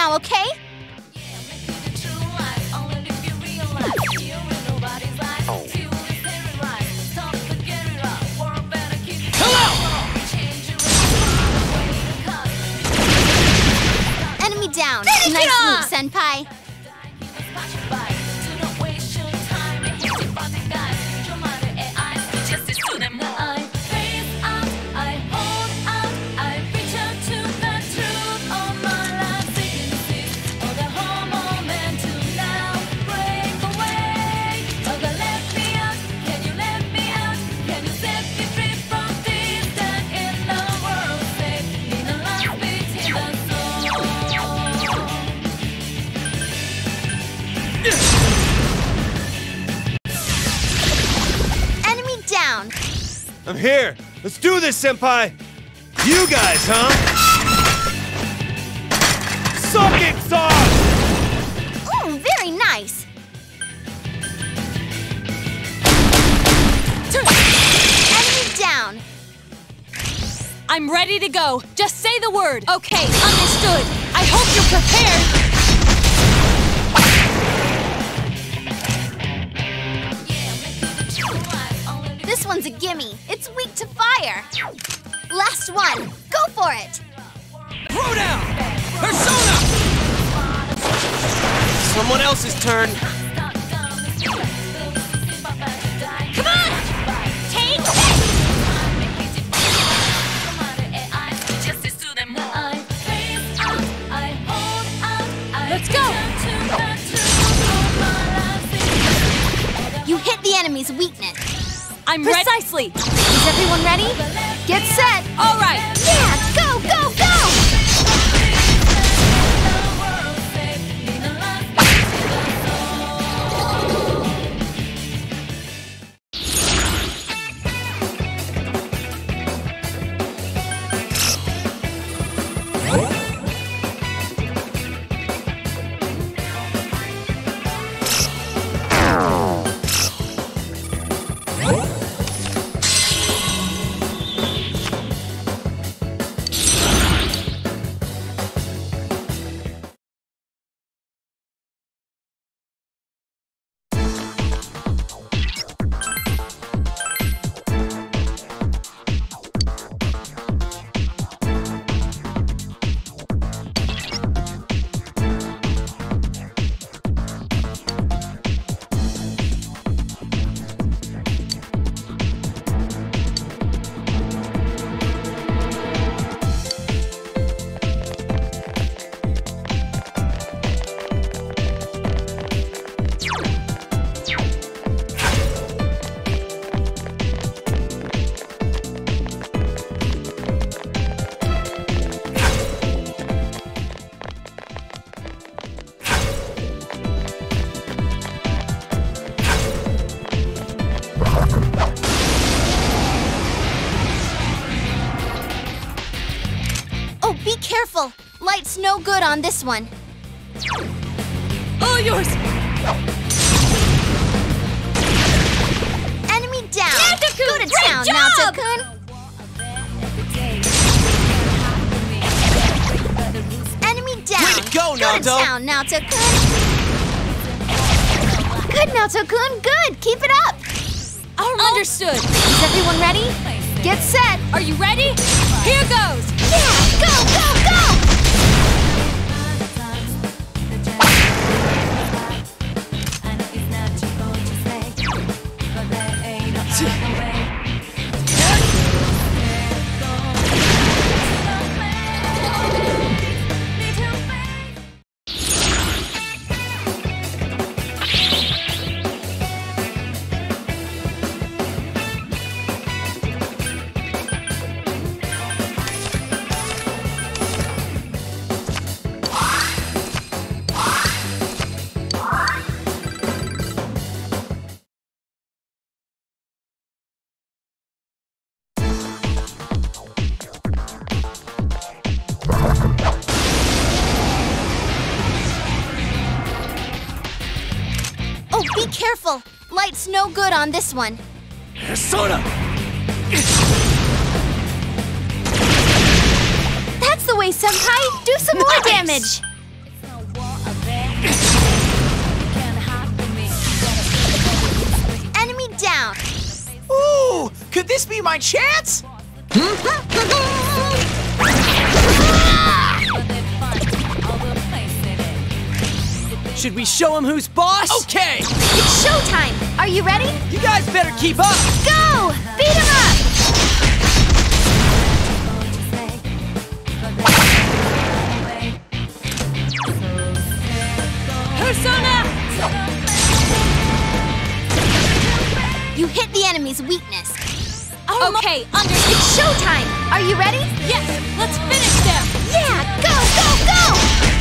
now, okay? This, Senpai. You guys, huh? Suck it, Sock! Ooh, very nice. Enemy down. I'm ready to go. Just say the word. Okay, understood. I hope you're prepared. This one's a gimme. It's weak to fire. Last one. Go for it. Throw down! Persona! Someone else's turn. Come on! Take Let's go. You hit the enemy's weakness. I'm. Precisely. Is everyone ready? Get set. All right. Yeah, go, good on this one. All yours! Enemy down. Naoto-kun, Go to great town, job! Naoto-kun. Enemy down. Way to go, Go to town, Naoto-kun. Good, Naoto-kun. Good. Keep it up. Oh, oh. Understood. Is everyone ready? Get set. Are you ready? Here goes! Yeah. Go, go, go. Good on this one. Persona! That's the way, Senpai. Do some more damage. Enemy down. Ooh! Could this be my chance? Should we show him who's boss? Okay! It's showtime. Are you ready? You guys better keep up! Go! Beat him up! Persona! You hit the enemy's weakness. Okay, under It's showtime. Are you ready? Yes, let's finish them! Yeah! Go, go, go!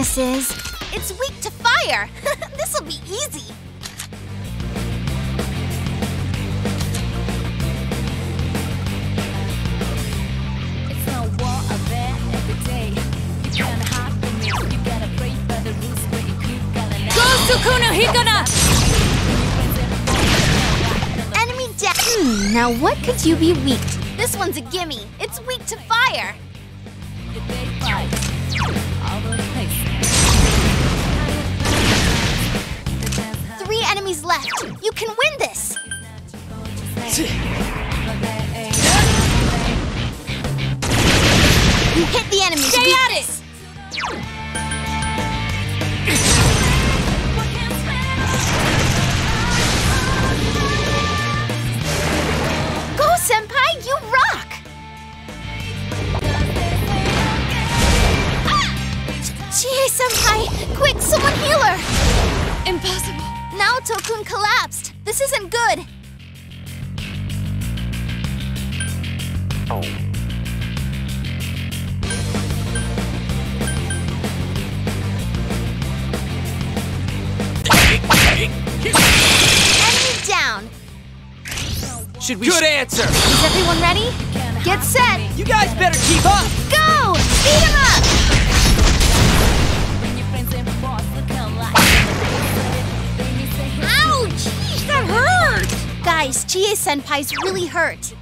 It's weak to fire. This'll be easy. Go, Sukuna Hikona! Enemy down. Hmm, now what could you be weak to? This one's a gimme. It's weak to fire. Left. You can win this. You hit the enemy's Stay at weakness. Hurt.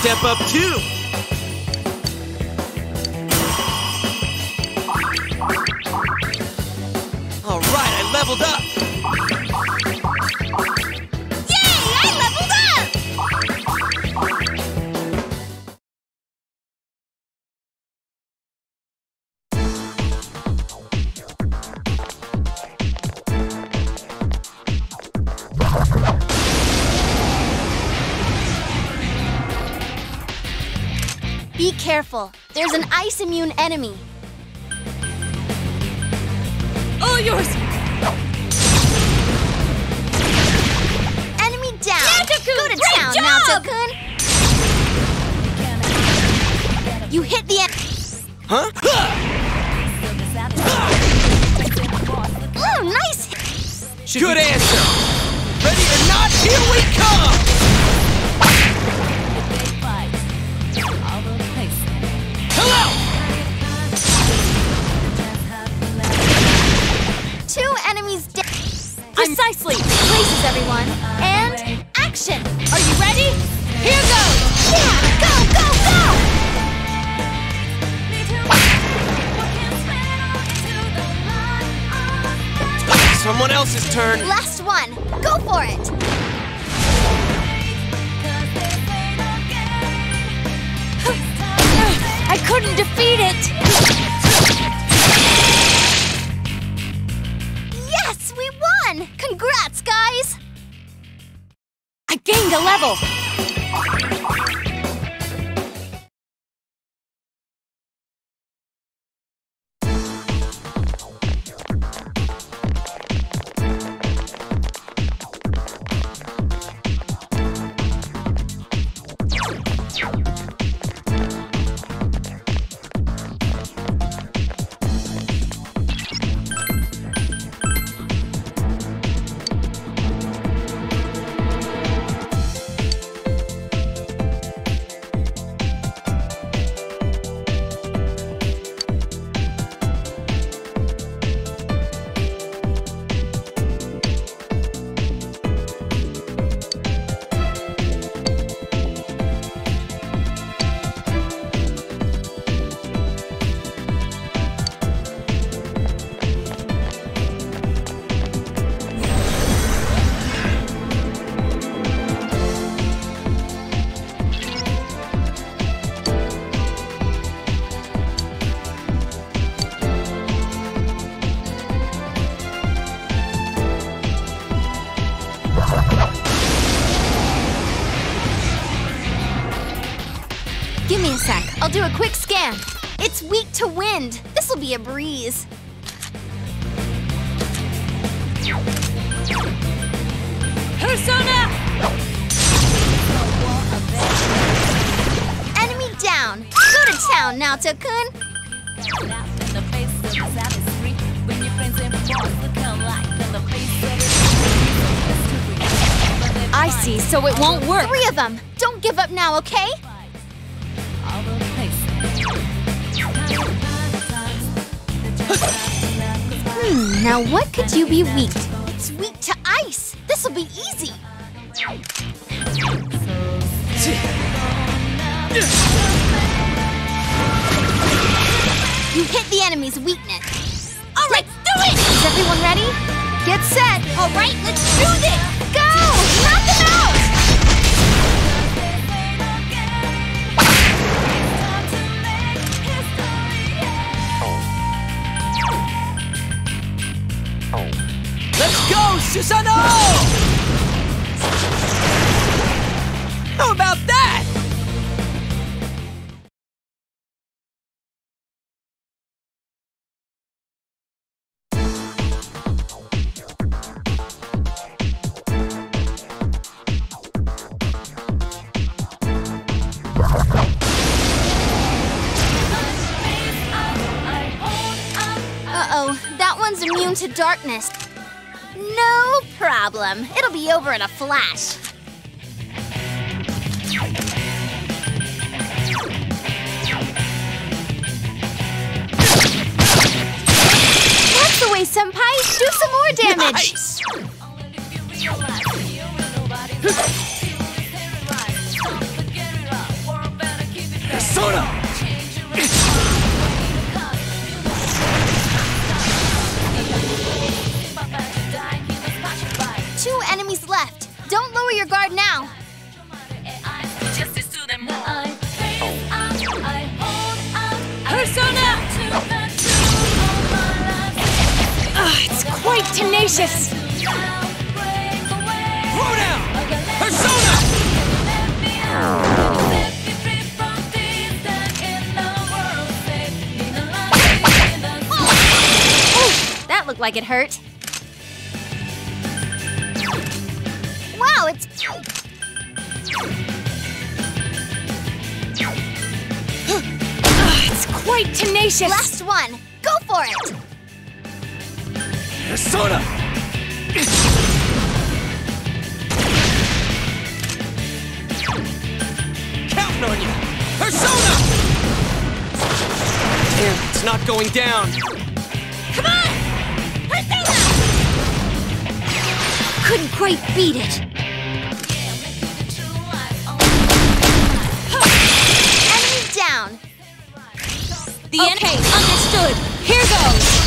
Step up too. Careful. There's an ice immune enemy. To wind. This'll be a breeze. Persona! Enemy down. Go to town Naoto-kun. I see, so it won't work. Three of them. Don't give up now, okay? Now what could you be weak? It's weak to ice. This'll be easy. You hit the enemy's weakness. Problem. It'll be over in a flash. That's the way, Senpai. Do some more damage. Nice! Persona! Lower your guard now. Persona! Ah, it's quite tenacious. Throw down! Persona! That looked like it hurt. Wow, it's it's quite tenacious. last one. Go for it. Persona! Counting on you! Persona! Damn, it's not going down. Come on! Persona! Couldn't quite beat it. The okay, understood. Here goes.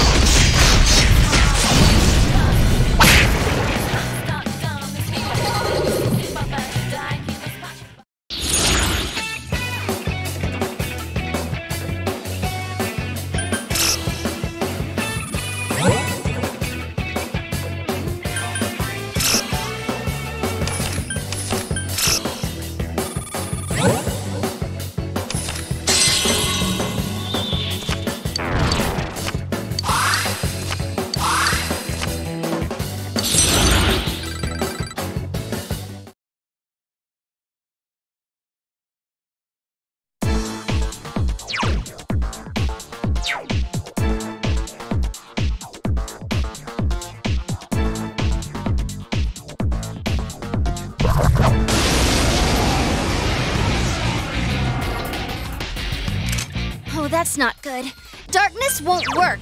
That's not good. Darkness won't work.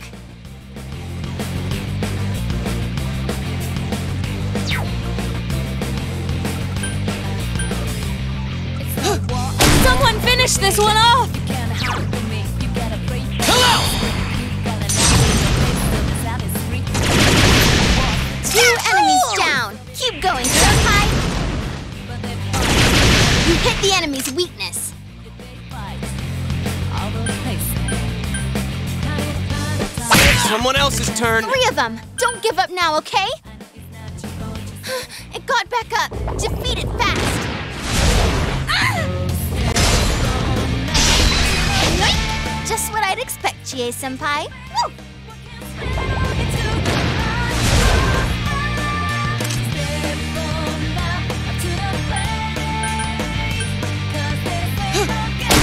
Someone finish this one off! Two enemies oh! down. Keep going, Senpai. You hit the enemy's weakness. Someone else's turn. Three of them. Don't give up now, okay? It got back up. Defeat it fast. Ah! Just what I'd expect, Chie Senpai. Woo!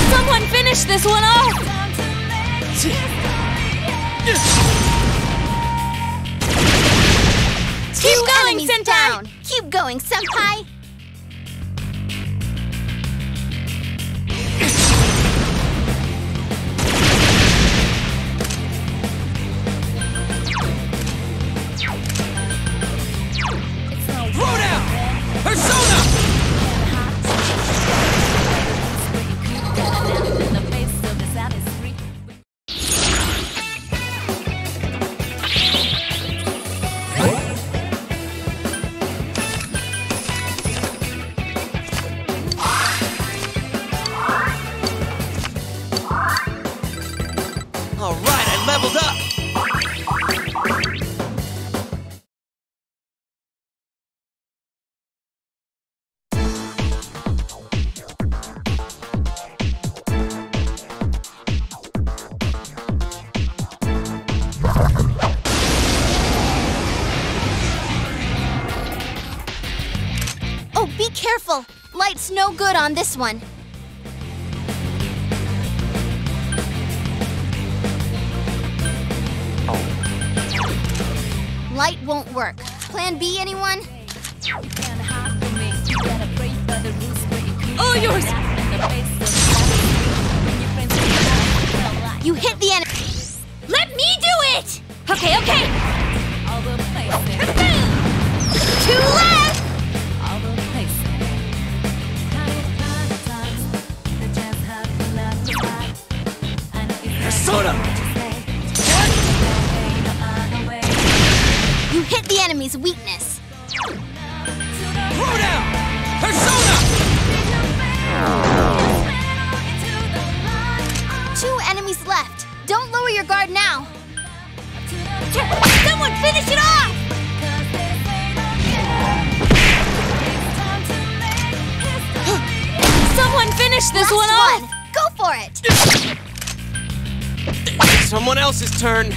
Someone finish this one off! Keep going, Senpai! down. Keep going, Senpai. No good on this one. Light won't work. Plan B, anyone? Oh, yours! You hit the enemy. Let me do it! Okay, okay! Two left! Persona! You hit the enemy's weakness. Throw down! Persona! Two enemies left. Don't lower your guard now. Someone finish it off! Someone finish this one off! one. Go for it. Someone else's turn.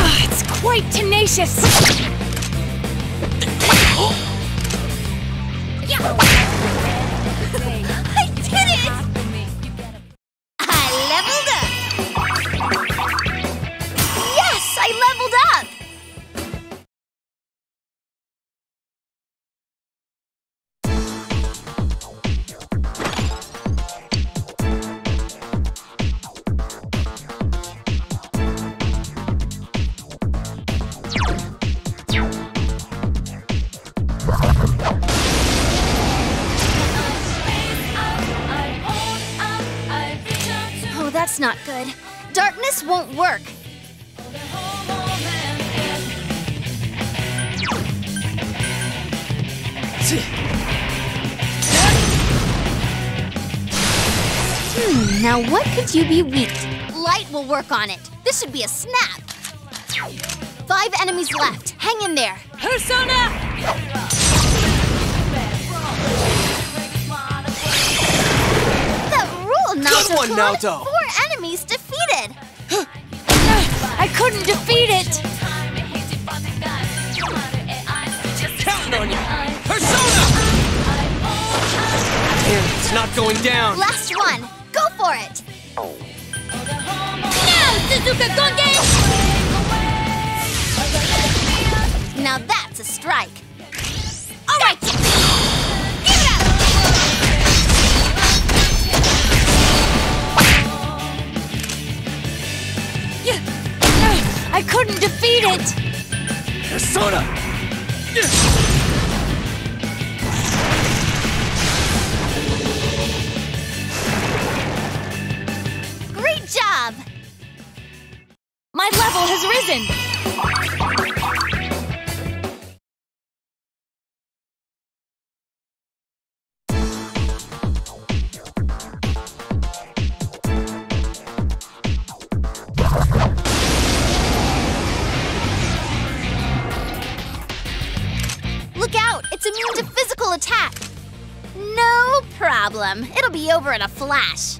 Ah, it's quite tenacious! I now you be weak? Light will work on it. This should be a snap. Five enemies left. Hang in there. Persona! The rule, Naoto. one, Naoto. Four enemies defeated. I couldn't defeat it! Counting on you. Persona! Damn, it's not going down. Last one. Go for it. Now that's a strike. All right, Give it up! I couldn't defeat it! Persona! Look out! It's immune to physical attack! No problem. It'll be over in a flash.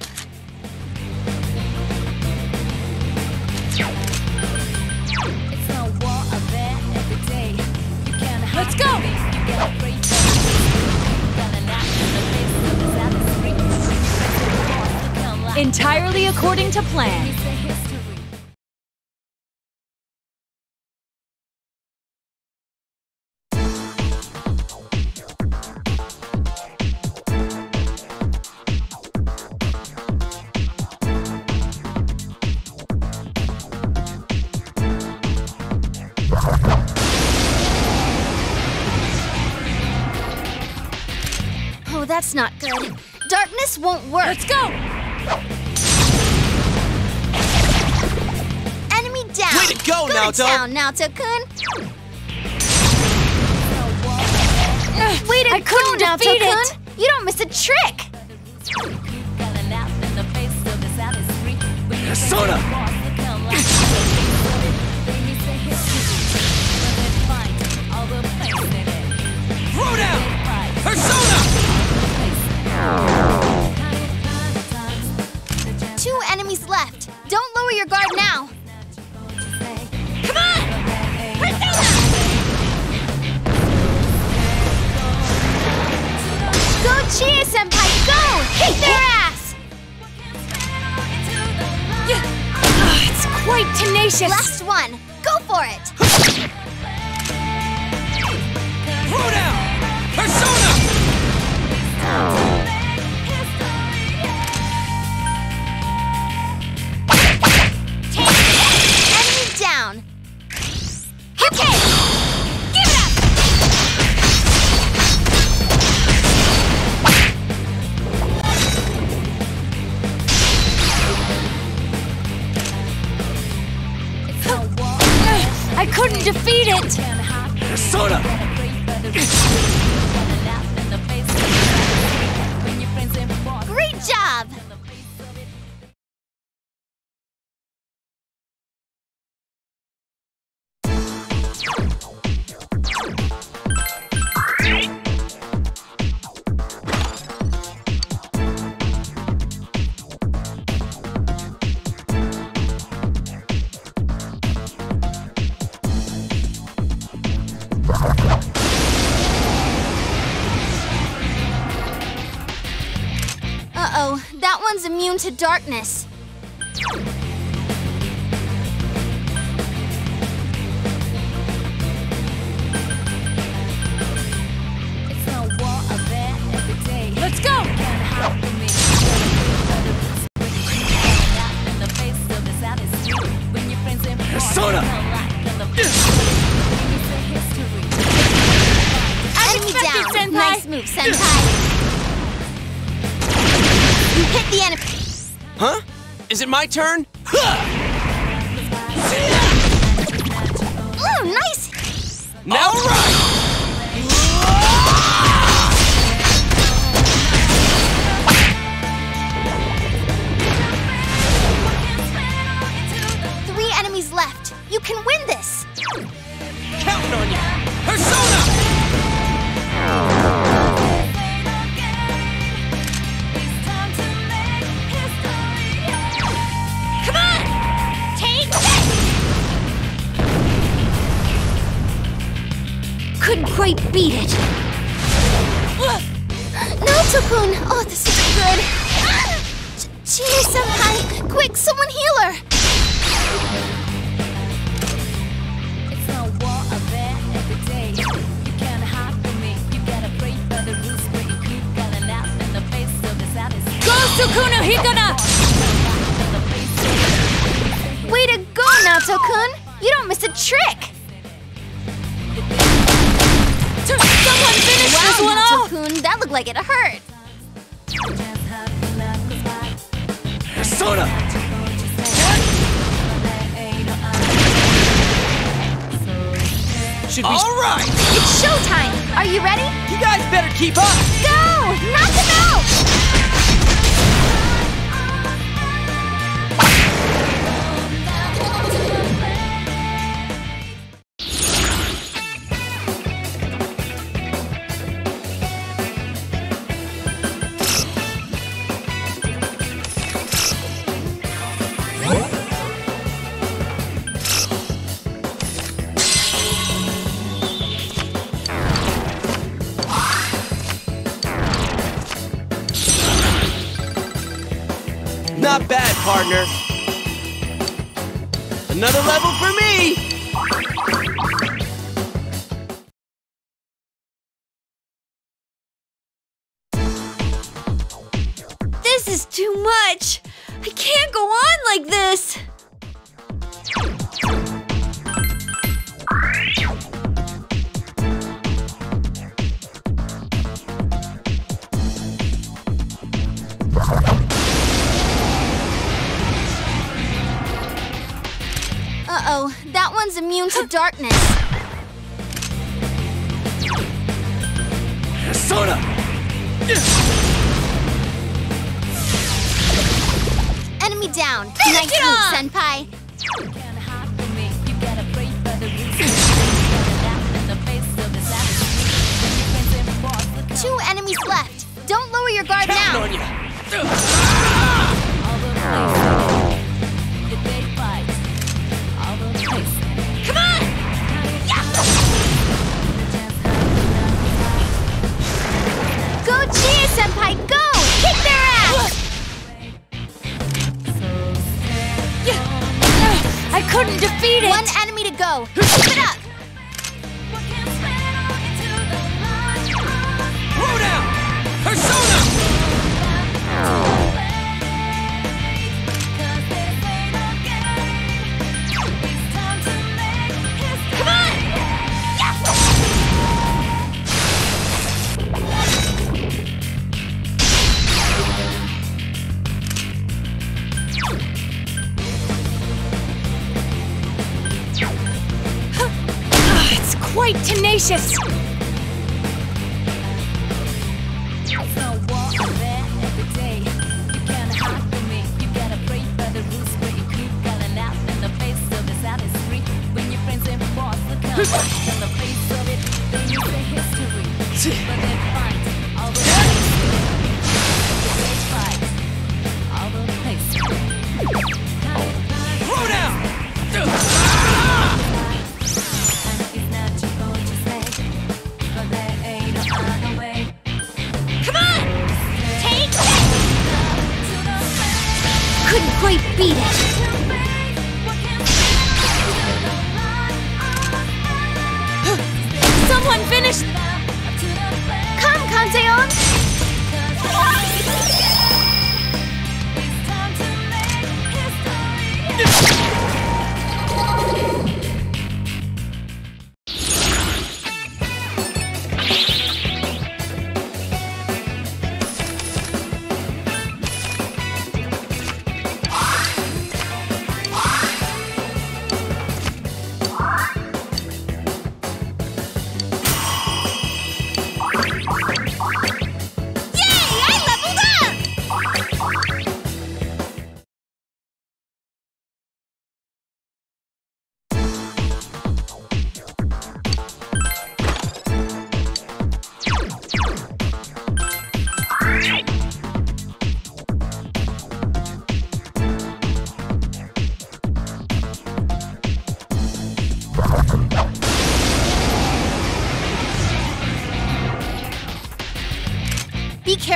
Like Entirely according to plan. Won't work. Let's go! Enemy down. Way to go, Good Naoto. down, Naoto-kun. Ugh, Way to I go, Naoto-kun. You don't miss a trick. Gotta knock lower your guard now. Come on! Go Chie Senpai, go! Hit their ass! Ugh, it's quite tenacious. Last one. Go for it. Throw down! Persona! Darkness. Huh? Is it my turn? Oh, nice. Now right! Three enemies left. You can win this. Counting on you! Persona! quite beat it. Oh, this is good. Chino-senpai! Quick, someone heal her! It's a war, a every day. You can't hide from me. You gotta break for the rules, you keep gonna in the face of the saddest. Go, Hikana! Way to go, Naoto-kun! You don't miss a trick! Finish this one off! Kanji-kun, that looked like it hurt. Persona! Should we? All right! It's showtime. Are you ready? You guys better keep up! Go! Knock him out!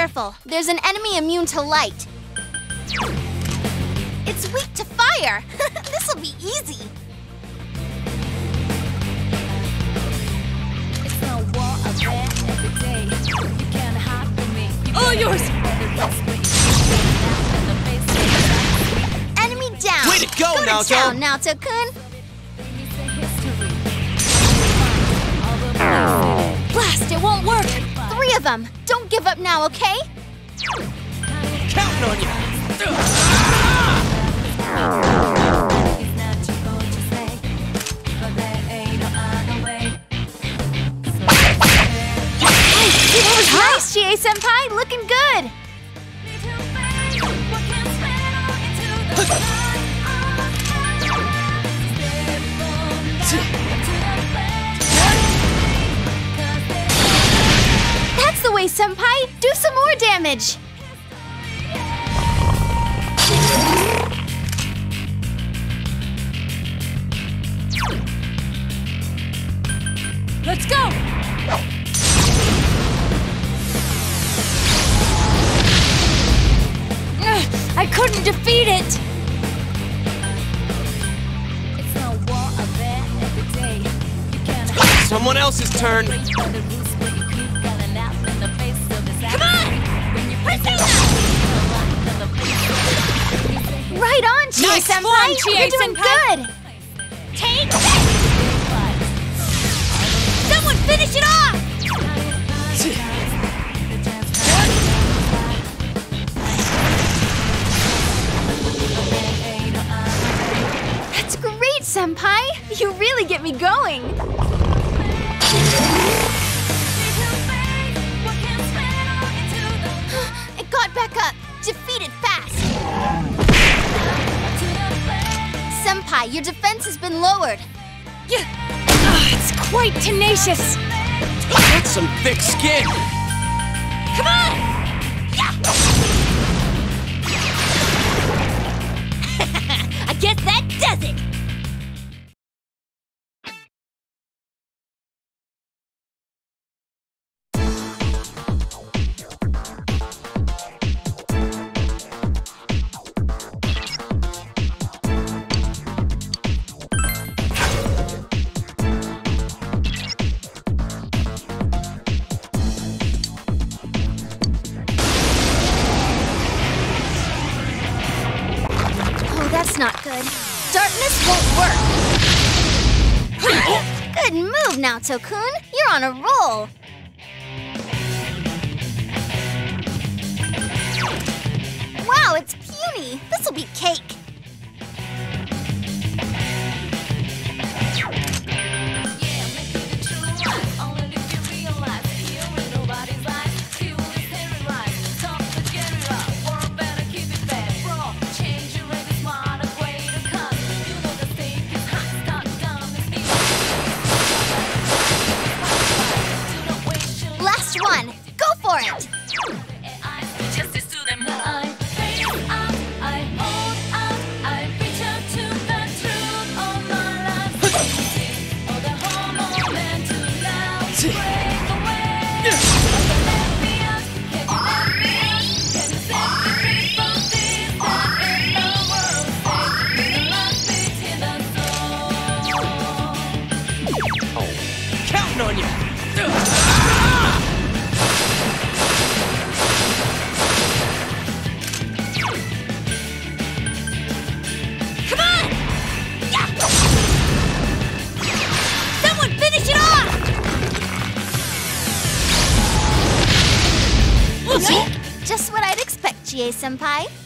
Careful. There's an enemy immune to light. It's weak to fire. This'll be easy. All yours! Enemy down. Way to go, Go to Naoto. town, Naoto-kun. Blast, it won't work! Three of them. Don't give up now, okay? Counting on you. That was nice, GA-senpai. Looking good. That's way, senpai. Do some more damage. Let's go! Ugh, I couldn't defeat it! It's no war out every day. You can't Someone else's turn. Right on, Nice GA-senpai. form, You're doing GA-senpai. good. Take that! Someone finish it off! That's great, Senpai! You really get me going! Senpai, your defense has been lowered. Yeah. Ugh, it's quite tenacious! That's some thick skin. Come on! Yeah. I guess that does it! Naoto-kun. You're on a roll. Wow, it's puny. This'll be cake. Now expect,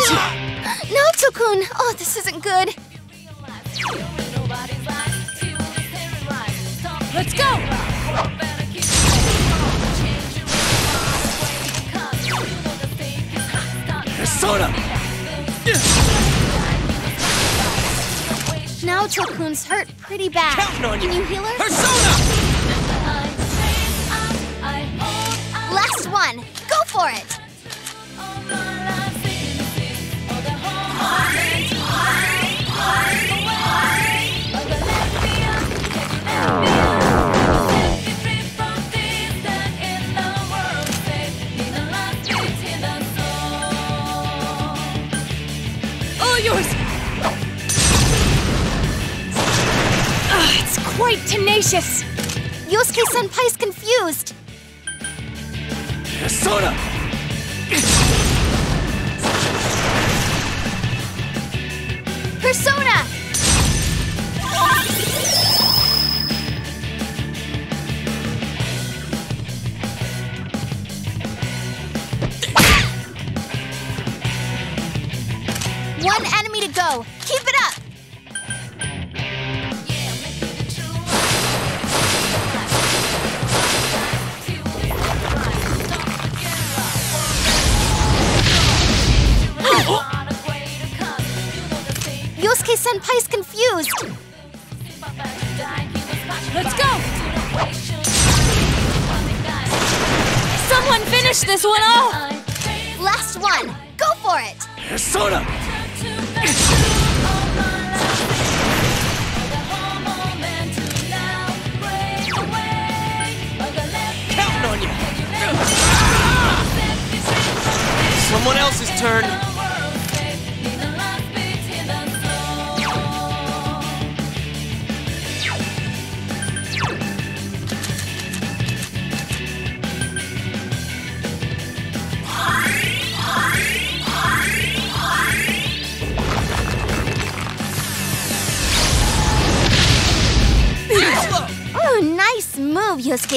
Naoto-kun! Oh, this isn't good. Let's go! Persona! Naoto-kun's hurt pretty bad. Counting on you. Can you heal her? Persona! Last one. Go for it. Quite tenacious! Yosuke Senpai's confused. Persona! Persona! One enemy to go.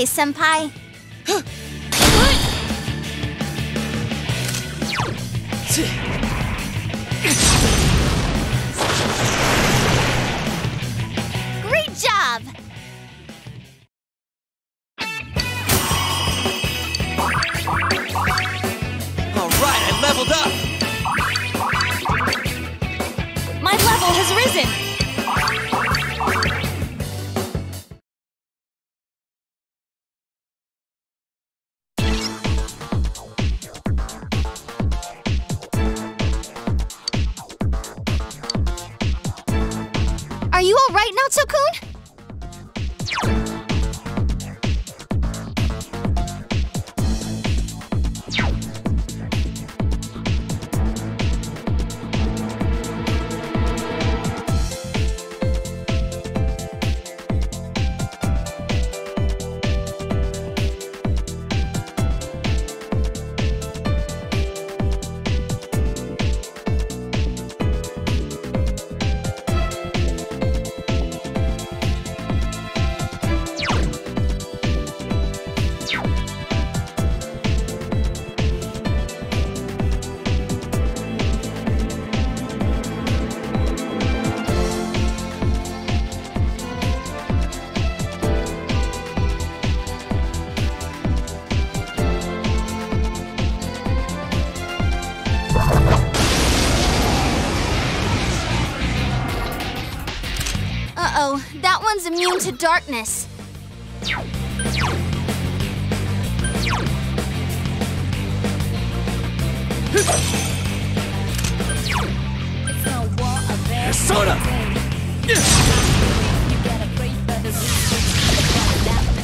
Senpai. becomes immune to darkness.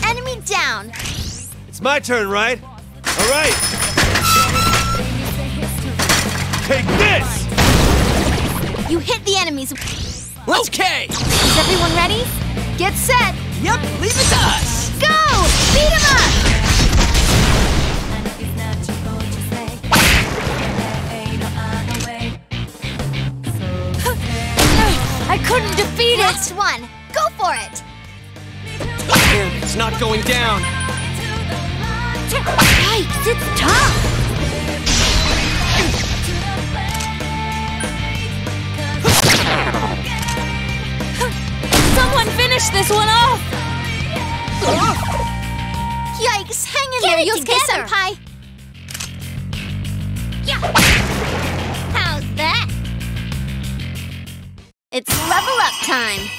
Enemy down! It's my turn, right? last one. Go for it. It's not going down. Yikes, it's tough. Someone finish this one off. Yikes, hang in Get there, Yosuke-senpai. Yeah. time.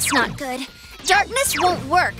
That's not good. Darkness won't work.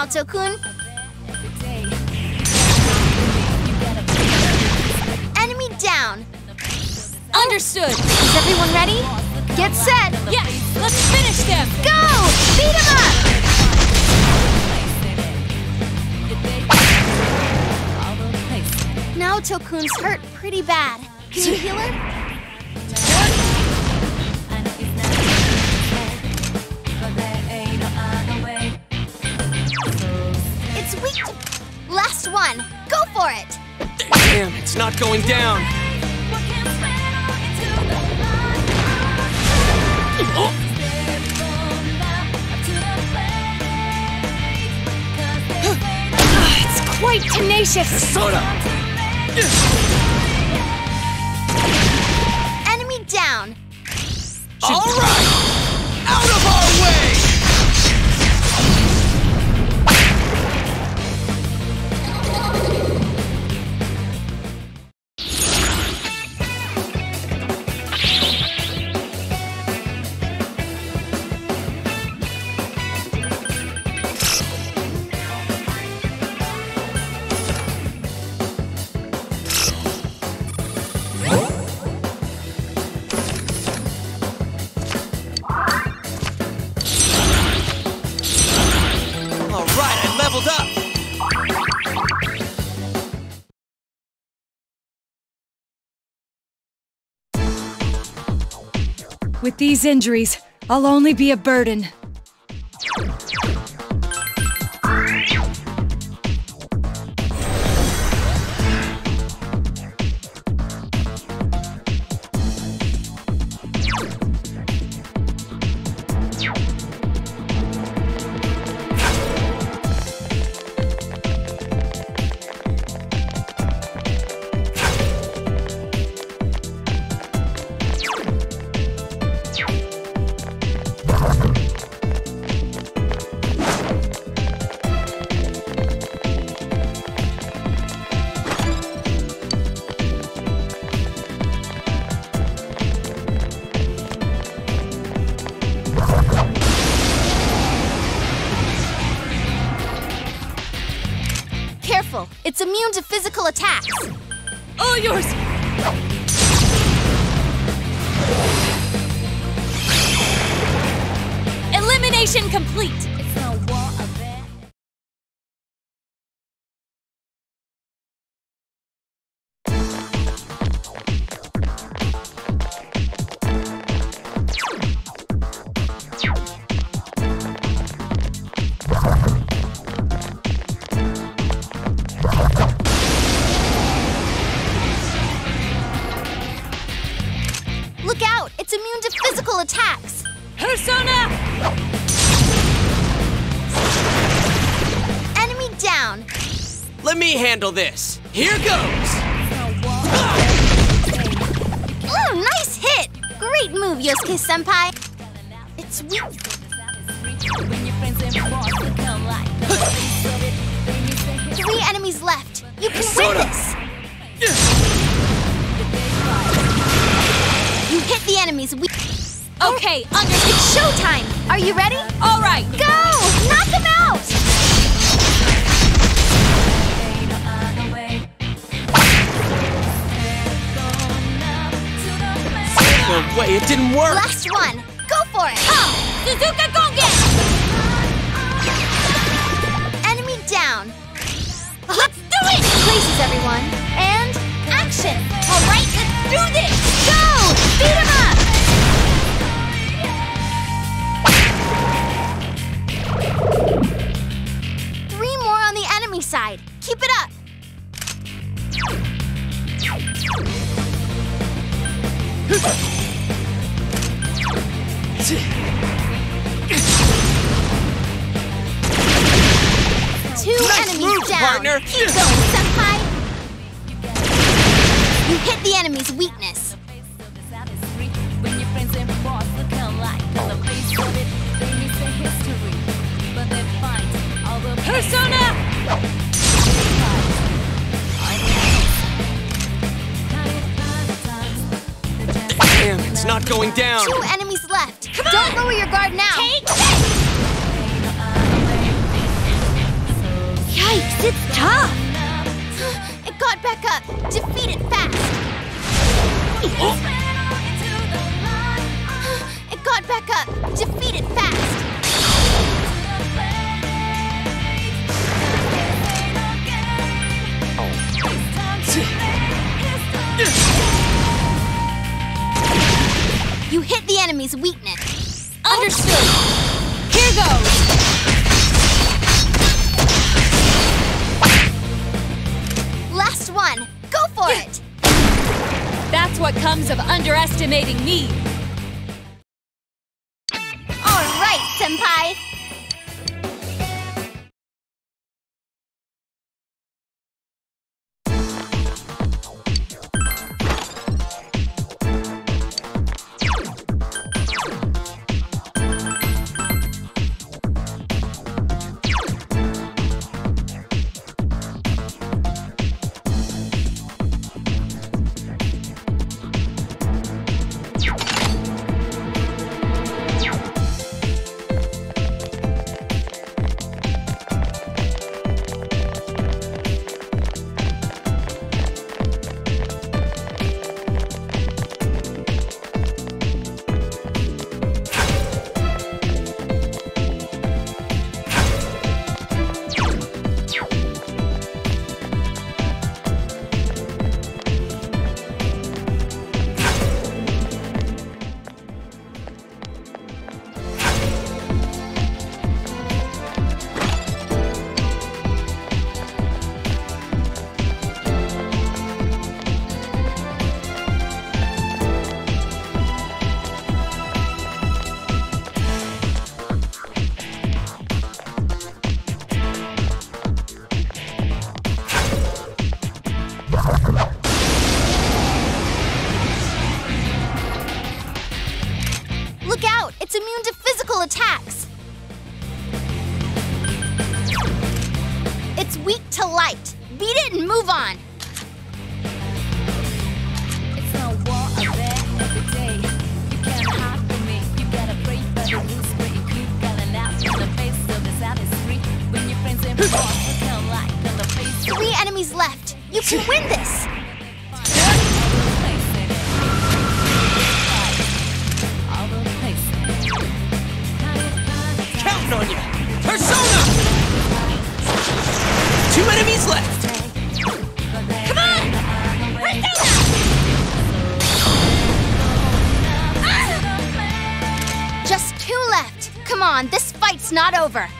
Naoto-kun. Enemy down. Understood. Is everyone ready? Get set. Yes, let's finish them. Go! Beat them up! Naoto-kun's hurt pretty bad. Can you heal her? Damn, it's not going down. Oh. It's quite tenacious. Soda. Enemy down. All right. These injuries, I'll only be a burden. physical attacks. All yours! Handle this. Here goes. Ooh, nice hit! Great move, Yosuke Senpai. It's weak. Three enemies left. You can win this. You hit the enemies. We Okay, understood. it's showtime. Are you ready? All it didn't work. Last one. Go for it. Suzuka Gongen! Enemy down. Let's do it! Places, everyone. And action. All right, let's do this. Go! Beat him up! Three more on the enemy side. Keep it up. Two Nice enemies move, down. partner. Keep going, senpai. You hit the enemy's weakness. Persona! Damn, it's not going down. Enemies left. Don't lower your guard now. Take this! Yikes, it's tough. It got back up. Defeat it fast. It got back up. Defeat it fast. Oh. You hit the enemy's weakness. Understood. Here goes. Last one. Go for it. That's what comes of underestimating me. Over.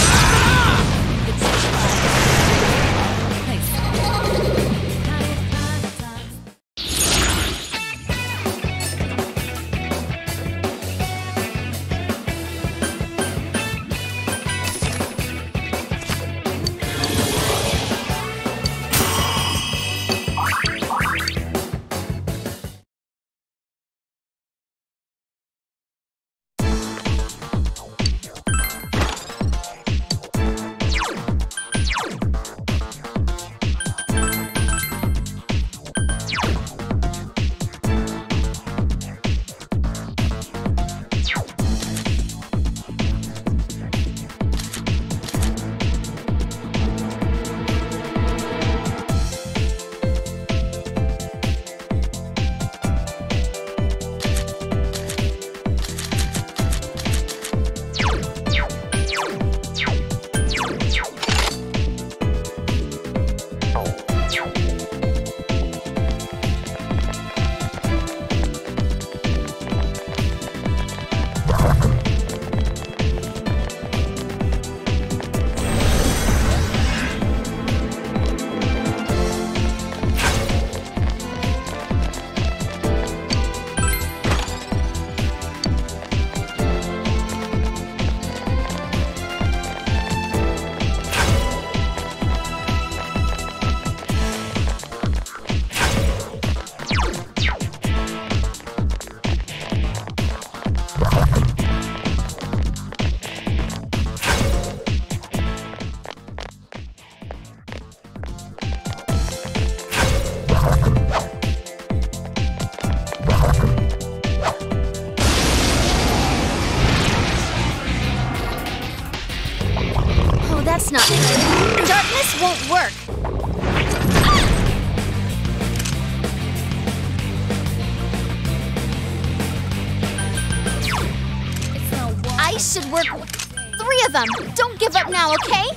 now, okay?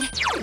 good.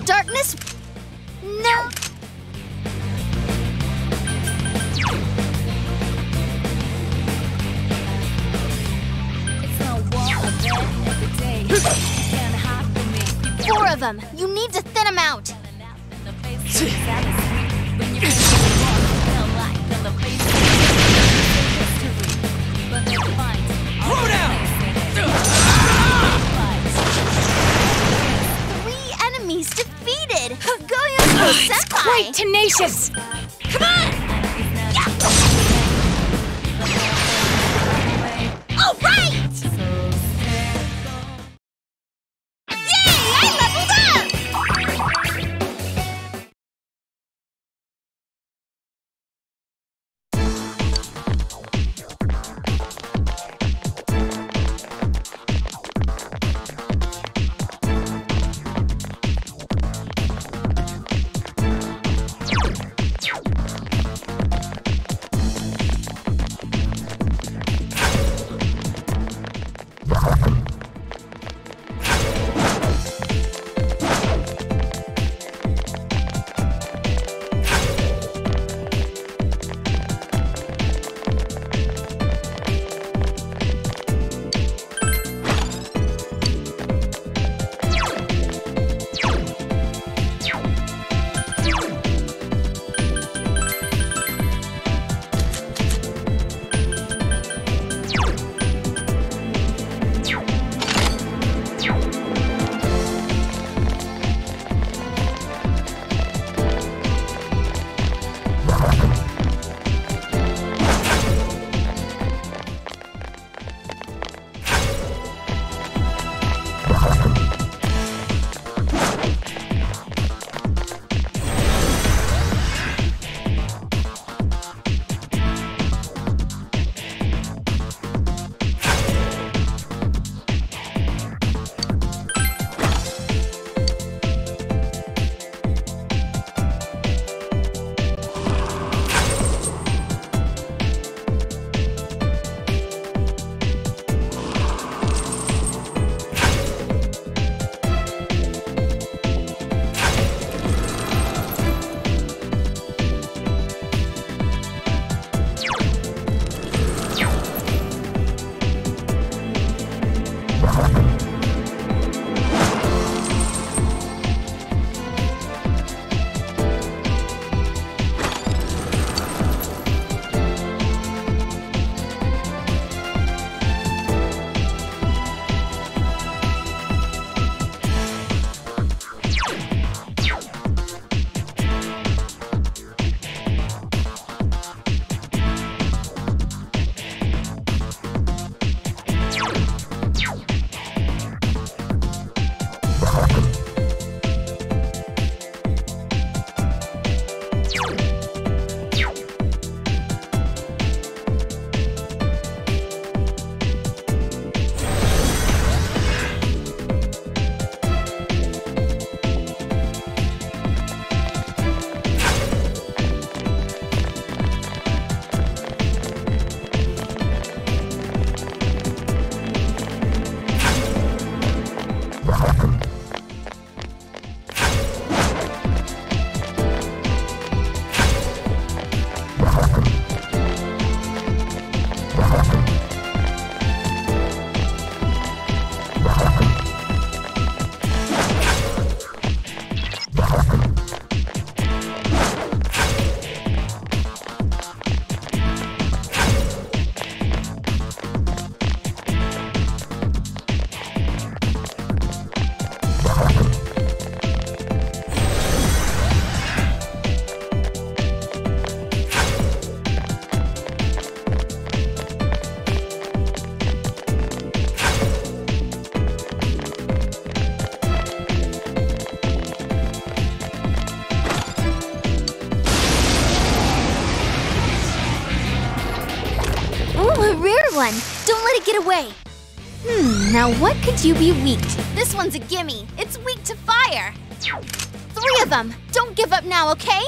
Hmm, now what could you be weak to? This one's a gimme. It's weak to fire. Three of them. Don't give up now, okay?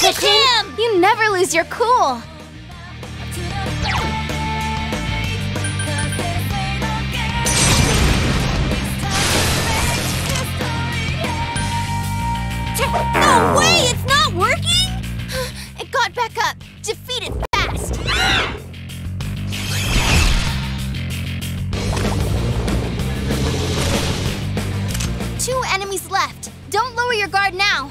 Chicken! You never lose your cool! No way! It's not working? It got back up. Defeat it fast. Two enemies left. Don't lower your guard now.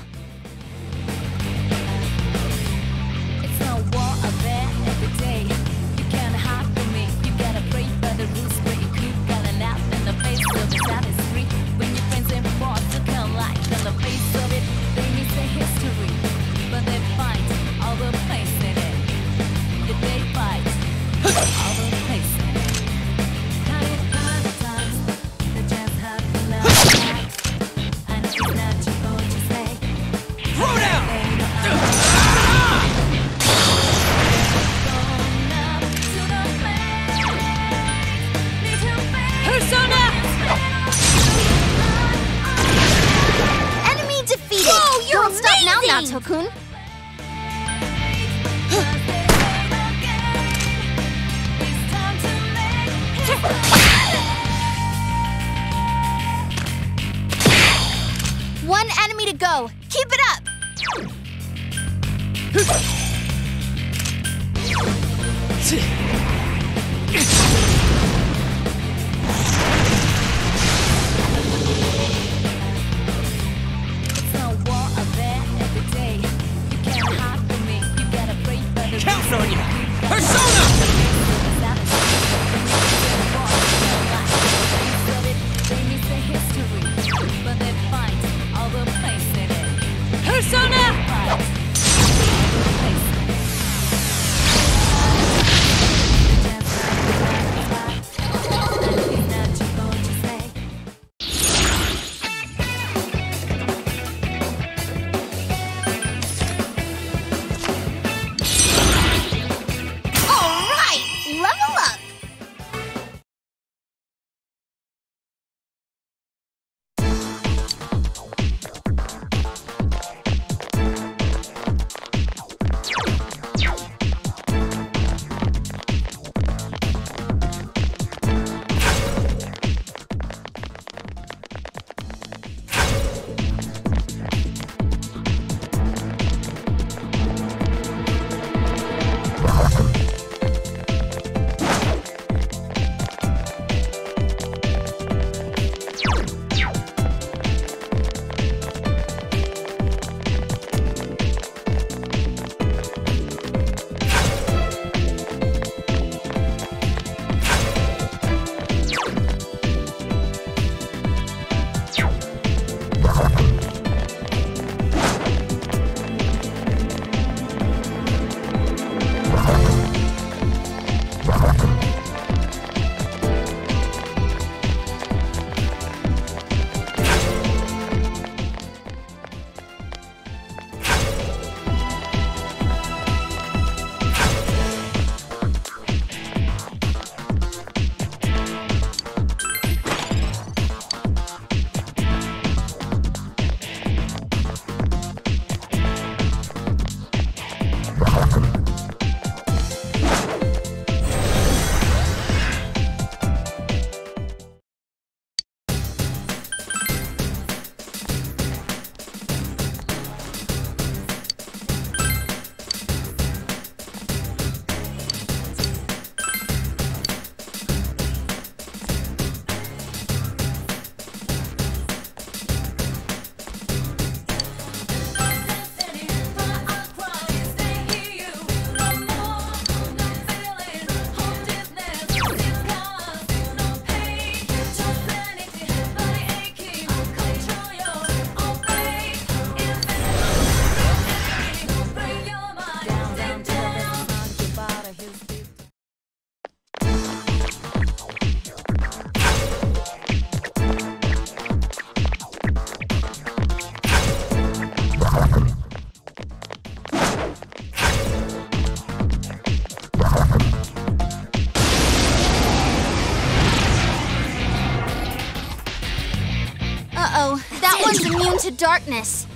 One's immune to darkness.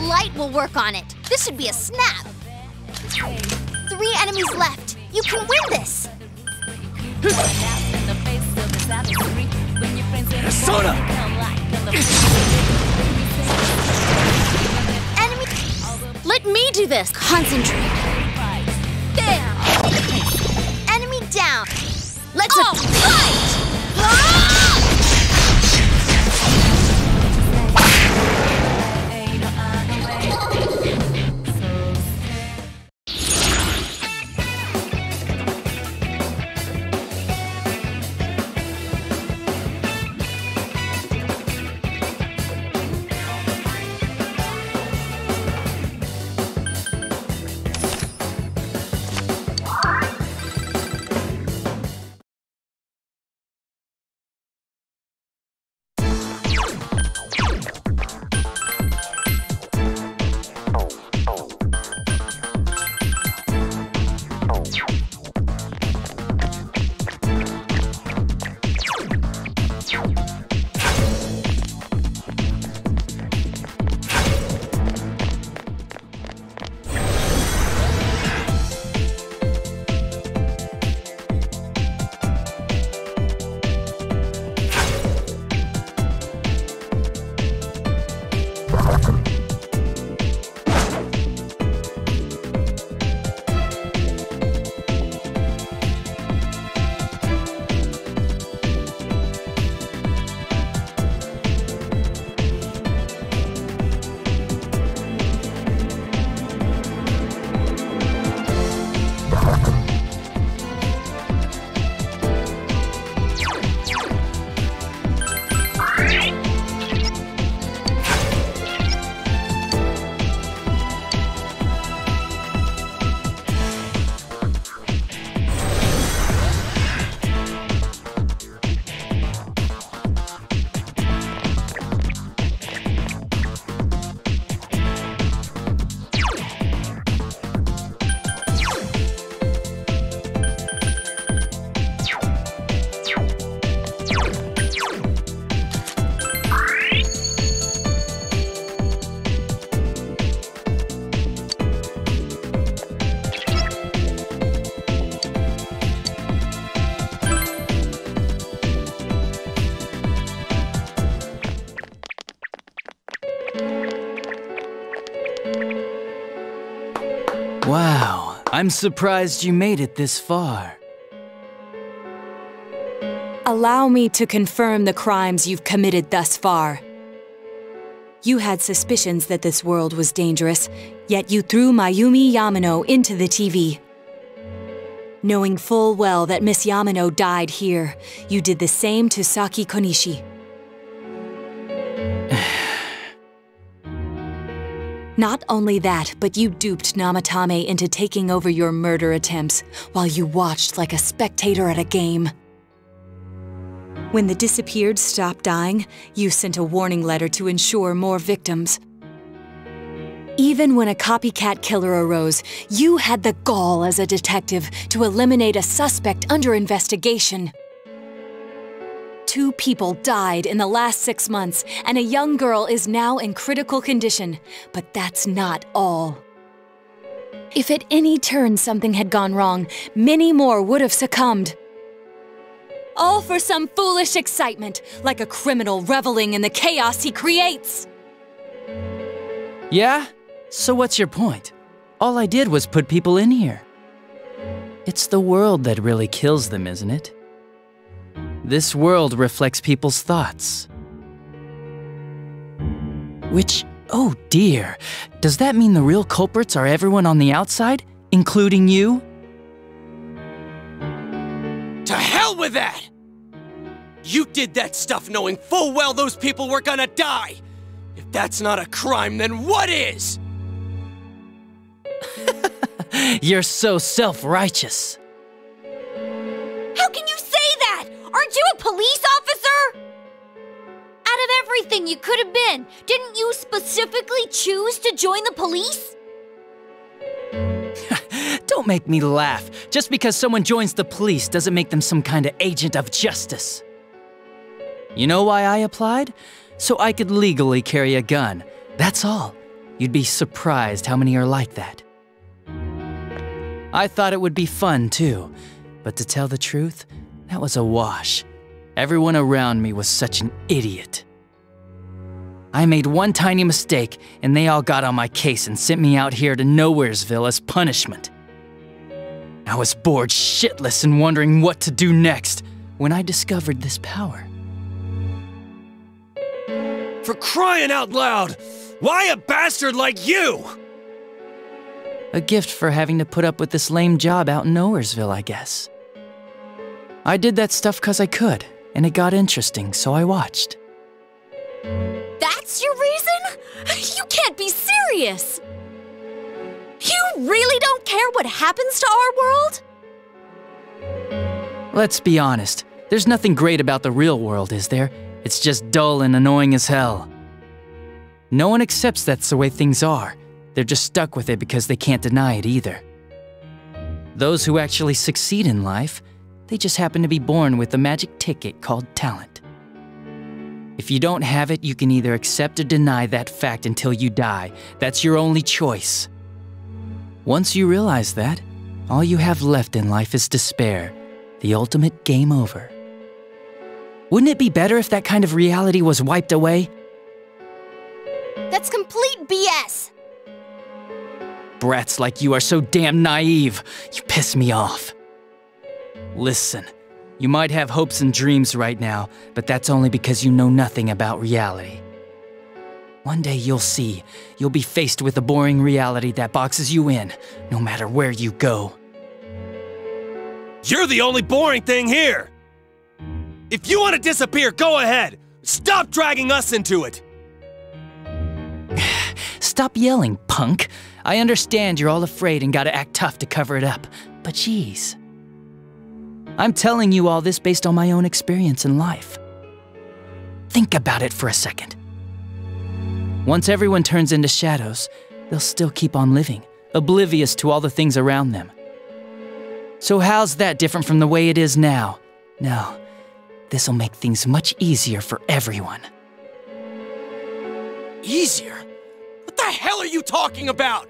Light will work on it. This should be a snap. Three enemies left. You can win this. Persona! Enemy. Let me do this. Concentrate. There. Let's oh, I'm surprised you made it this far. Allow me to confirm the crimes you've committed thus far. You had suspicions that this world was dangerous, yet you threw Mayumi Yamano into the TV. Knowing full well that Miss Yamano died here, you did the same to Saki Konishi. Not only that, but you duped Namatame into taking over your murder attempts while you watched like a spectator at a game. When the disappeared stopped dying, you sent a warning letter to ensure more victims. Even when a copycat killer arose, you had the gall as a detective to eliminate a suspect under investigation. Two people died in the last six months, and a young girl is now in critical condition. But that's not all. If at any turn something had gone wrong, many more would have succumbed. All for some foolish excitement, like a criminal reveling in the chaos he creates. Yeah? So what's your point? All I did was put people in here. It's the world that really kills them, isn't it? This world reflects people's thoughts. Which, oh dear, does that mean the real culprits are everyone on the outside, including you? To hell with that! You did that stuff knowing full well those people were gonna die! If that's not a crime, then what is? You're so self-righteous. How can you say that? Aren't you a police officer? Out of everything you could have been, didn't you specifically choose to join the police? Don't make me laugh. Just because someone joins the police doesn't make them some kind of agent of justice. You know why I applied? So I could legally carry a gun. That's all. You'd be surprised how many are like that. I thought it would be fun too, but to tell the truth, that was a wash. Everyone around me was such an idiot. I made one tiny mistake, and they all got on my case and sent me out here to Nowheresville as punishment. I was bored shitless and wondering what to do next when I discovered this power. For crying out loud! Why a bastard like you? A gift for having to put up with this lame job out in Nowheresville, I guess. I did that stuff because I could, and it got interesting, so I watched. That's your reason? You can't be serious! You really don't care what happens to our world? Let's be honest, there's nothing great about the real world, is there? It's just dull and annoying as hell. No one accepts that's the way things are. They're just stuck with it because they can't deny it either. Those who actually succeed in life, they just happen to be born with a magic ticket called talent. If you don't have it, you can either accept or deny that fact until you die. That's your only choice. Once you realize that, all you have left in life is despair, the ultimate game over. Wouldn't it be better if that kind of reality was wiped away? That's complete BS! Brats like you are so damn naive. You piss me off. Listen, you might have hopes and dreams right now, but that's only because you know nothing about reality. One day you'll see, you'll be faced with a boring reality that boxes you in, no matter where you go. You're the only boring thing here! If you want to disappear, go ahead! Stop dragging us into it! Stop yelling, punk. I understand you're all afraid and gotta act tough to cover it up, but geez. I'm telling you all this based on my own experience in life. Think about it for a second. Once everyone turns into shadows, they'll still keep on living, oblivious to all the things around them. So, how's that different from the way it is now? No, this'll make things much easier for everyone. Easier? What the hell are you talking about?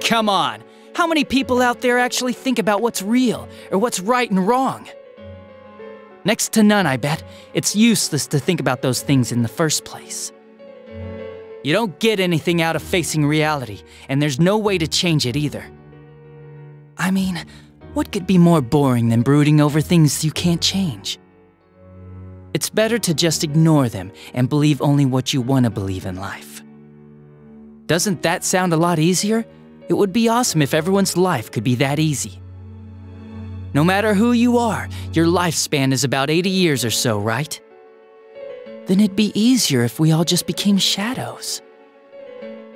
Come on, how many people out there actually think about what's real or what's right and wrong? Next to none, I bet. It's useless to think about those things in the first place. You don't get anything out of facing reality, and there's no way to change it either. I mean, what could be more boring than brooding over things you can't change? It's better to just ignore them and believe only what you want to believe in life. Doesn't that sound a lot easier? It would be awesome if everyone's life could be that easy. No matter who you are, your lifespan is about 80 years or so, right? Then it'd be easier if we all just became shadows.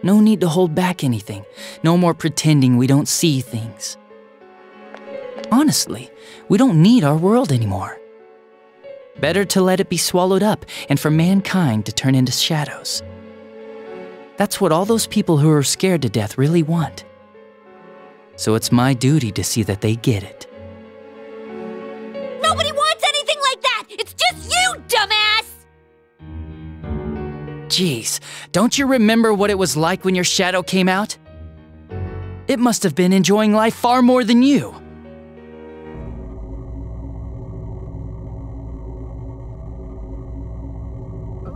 No need to hold back anything. No more pretending we don't see things. Honestly, we don't need our world anymore. Better to let it be swallowed up and for mankind to turn into shadows. That's what all those people who are scared to death really want. So it's my duty to see that they get it. Nobody wants anything like that! It's just you, dumbass! Jeez, don't you remember what it was like when your shadow came out? It must have been enjoying life far more than you.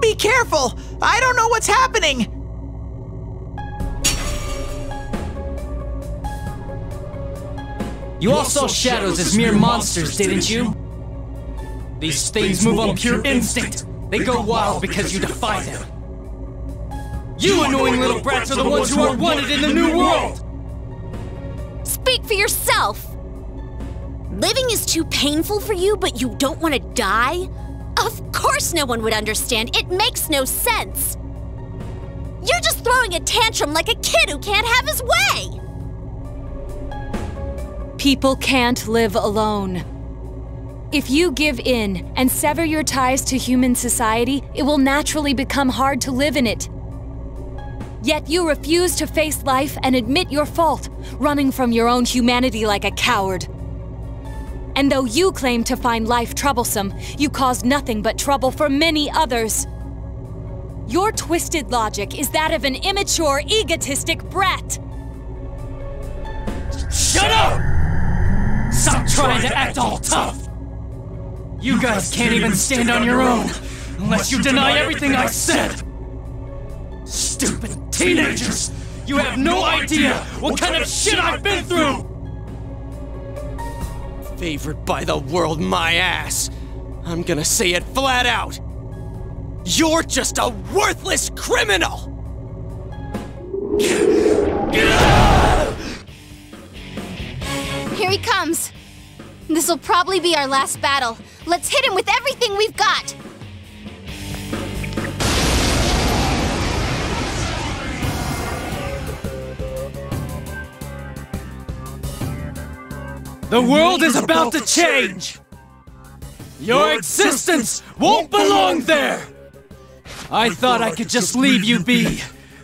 Be careful! I don't know what's happening! You all saw shadows as mere monsters, didn't you? These things move on pure instinct. They go wild because you defy them. You annoying little brats are the ones who are wanted in the new world! Speak for yourself! Living is too painful for you, but you don't want to die? Of course no one would understand. It makes no sense. You're just throwing a tantrum like a kid who can't have his way! People can't live alone. If you give in and sever your ties to human society, it will naturally become hard to live in it. Yet you refuse to face life and admit your fault, running from your own humanity like a coward. And though you claim to find life troublesome, you cause nothing but trouble for many others. Your twisted logic is that of an immature, egotistic brat. Shut up! Stop trying to act all tough! You guys can't even stand on your own unless you deny everything I said! Stupid teenagers! You have no idea what kind of shit I've been through! Favored by the world, my ass. I'm gonna say it flat out. You're just a worthless criminal! Here he comes. This'll probably be our last battle. Let's hit him with everything we've got. The world is about to change! Your existence won't belong there! I thought I could just leave you be,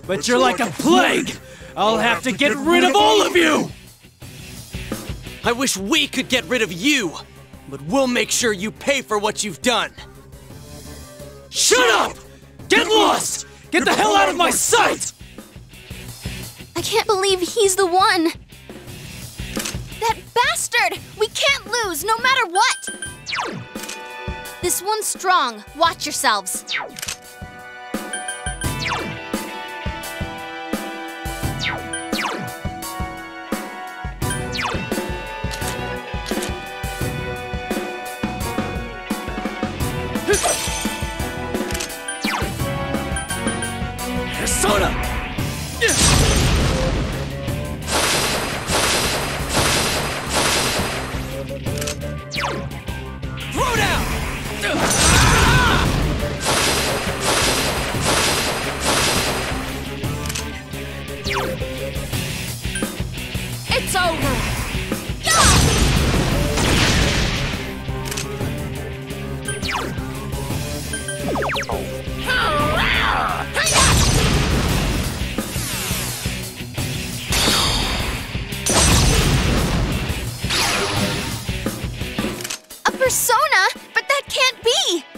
but you're like a plague! I'll have to get rid of all of you! I wish we could get rid of you, but we'll make sure you pay for what you've done. Shut up! Get lost! Get the hell out of my sight! I can't believe he's the one. That bastard! We can't lose, no matter what! This one's strong. Watch yourselves. It's over. A persona? Can't be!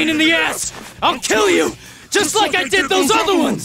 Pain in the ass! I'll kill you! Just like I did those other ones!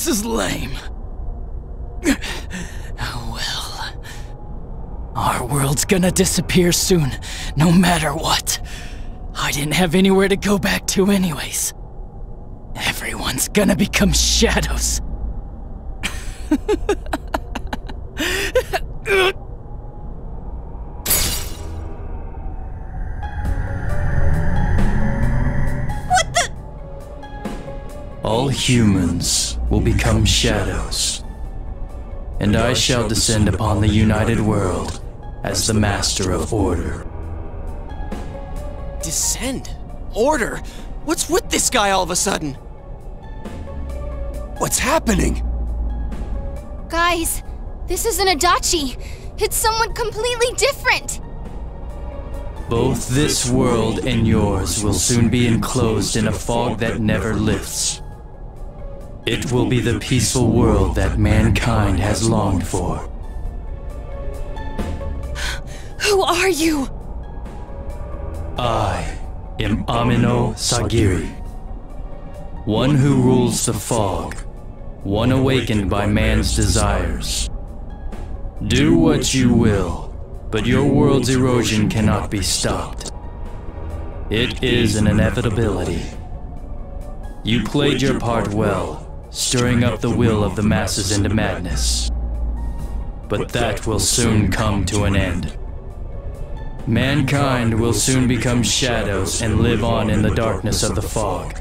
This is lame. Oh well. Our world's gonna disappear soon, no matter what. I didn't have anywhere to go back to, anyways. Everyone's gonna become shadows. What the All humans will become shadows, and I shall descend upon the united world as the master of order. Descend? Order? What's with this guy all of a sudden? What's happening? Guys, this isn't Adachi. It's someone completely different. Both this world and yours will soon be enclosed in a fog that never lifts. It will be the peaceful world that mankind has longed for. Who are you? I am Ameno-sagiri, one who rules the fog, one awakened by man's desires. Do what you will, but your world's erosion cannot be stopped. It is an inevitability. You played your part well, stirring up the will of the masses into madness. But that will soon come to an end. Mankind will soon become shadows and live on in the darkness of the fog,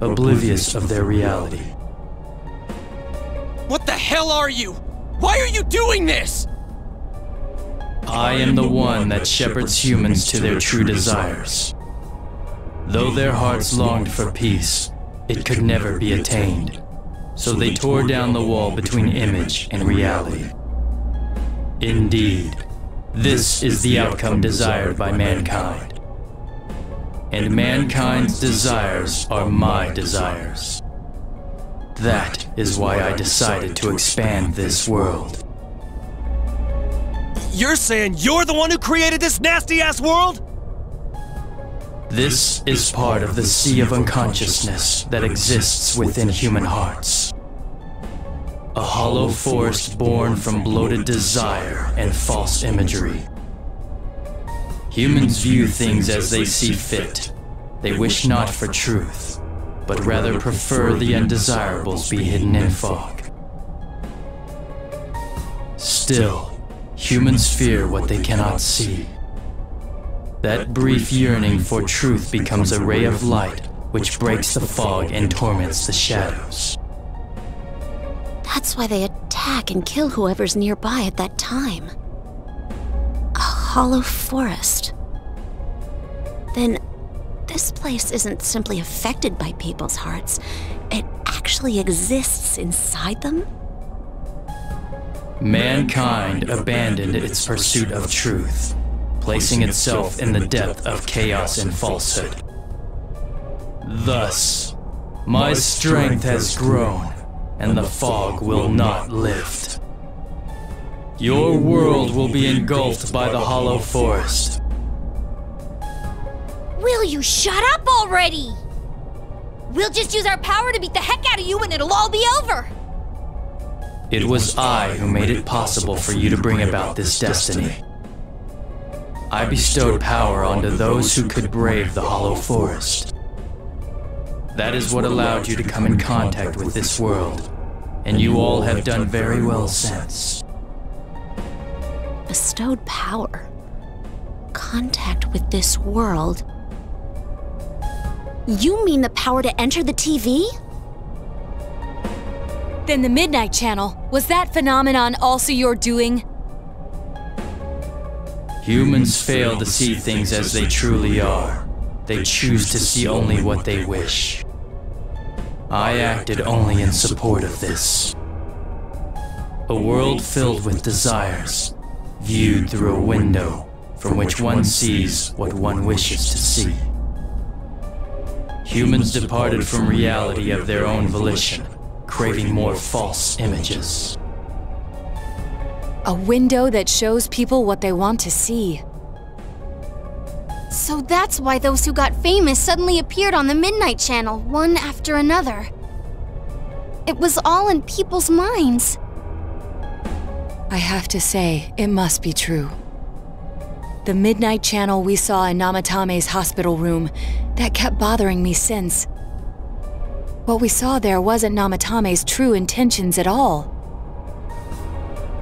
oblivious of their reality. What the hell are you? Why are you doing this? I am the one that shepherds humans to their true desires. Though their hearts longed for peace, it could never be attained. So they tore down the wall between image and reality. Indeed, this is the outcome desired by mankind. And mankind's desires are my desires. That is why I decided to expand this world. You're saying you're the one who created this nasty ass world? This is part of the sea of unconsciousness that exists within human hearts. A hollow forest born from bloated desire and false imagery. Humans view things as they see fit. They wish not for truth, but rather prefer the undesirables be hidden in fog. Still, humans fear what they cannot see. That brief yearning for truth becomes a ray of light which breaks the fog and torments the shadows. That's why they attack and kill whoever's nearby at that time. A hollow forest. Then, this place isn't simply affected by people's hearts, it actually exists inside them? Mankind abandoned its pursuit of truth, placing itself in the depth of chaos and falsehood. Thus, my strength has grown, and the fog will not lift. Your world will be engulfed by the hollow forest. Will you shut up already? We'll just use our power to beat the heck out of you and it'll all be over. It was I who made it possible for you to bring about this destiny. I bestowed power onto those who could brave the hollow forest. That is what allowed you to come in contact with this world, and you all have done very well since. Bestowed power. Contact with this world. You mean the power to enter the TV? Then the Midnight Channel, was that phenomenon also your doing? Humans fail to see things as they truly are. They choose to see only what they wish. I acted only in support of this. A world filled with desires, viewed through a window from which one sees what one wishes to see. Humans departed from reality of their own volition, craving more false images. A window that shows people what they want to see. So that's why those who got famous suddenly appeared on the Midnight Channel, one after another. It was all in people's minds. I have to say, it must be true. The Midnight Channel we saw in Namatame's hospital room, that kept bothering me since. What we saw there wasn't Namatame's true intentions at all.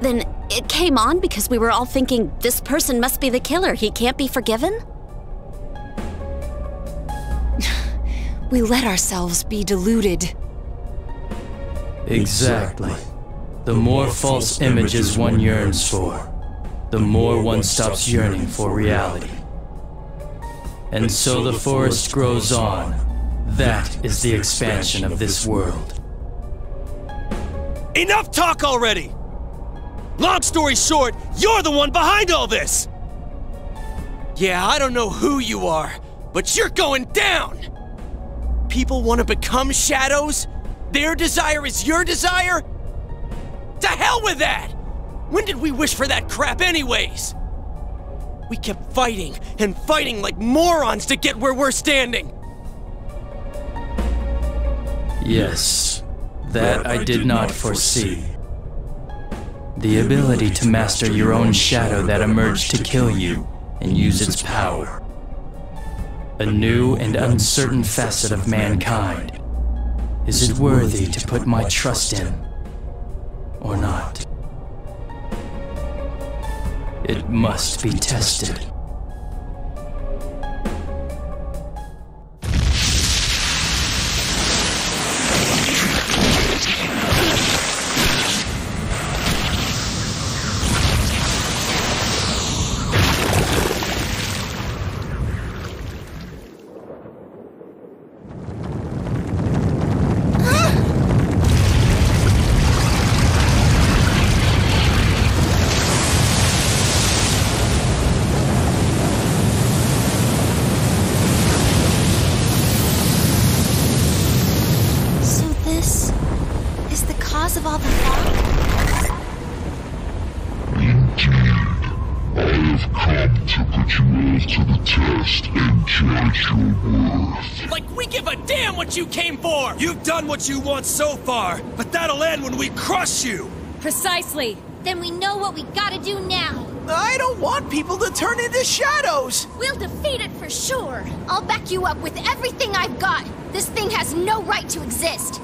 Then it came on because we were all thinking this person must be the killer. He can't be forgiven? We let ourselves be deluded. Exactly. The more false images one yearns for, the more one stops yearning for reality. And so the forest grows on. That is the expansion of this world. Enough talk already! Long story short, you're the one behind all this! Yeah, I don't know who you are, but you're going down! People want to become shadows? Their desire is your desire? To hell with that! When did we wish for that crap, anyways? We kept fighting and fighting like morons to get where we're standing. Yes, that I did not foresee. The ability to master your own shadow that emerged to kill you and use its power. A new and uncertain facet of mankind. Is it worthy to put my trust in, or not? It must be tested. What you want so far, but that'll end when we crush you! Precisely. Then we know what we gotta do now. I don't want people to turn into shadows. We'll defeat it for sure. I'll back you up with everything I've got. This thing has no right to exist.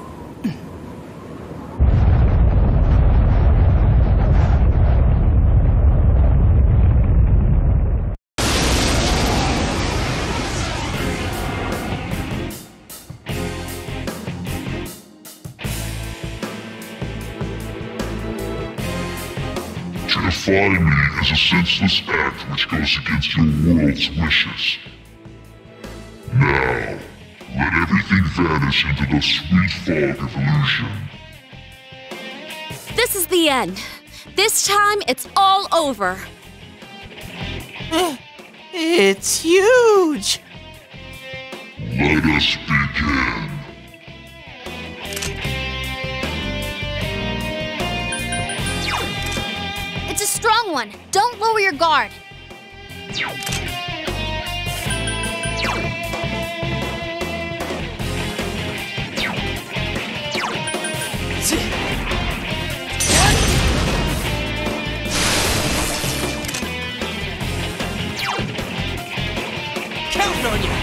To defy me is a senseless act which goes against your world's wishes. Now, let everything vanish into the sweet fog of illusion. This is the end. This time, it's all over. It's huge. Let us begin. A. Don't lower your guard. Counting on you!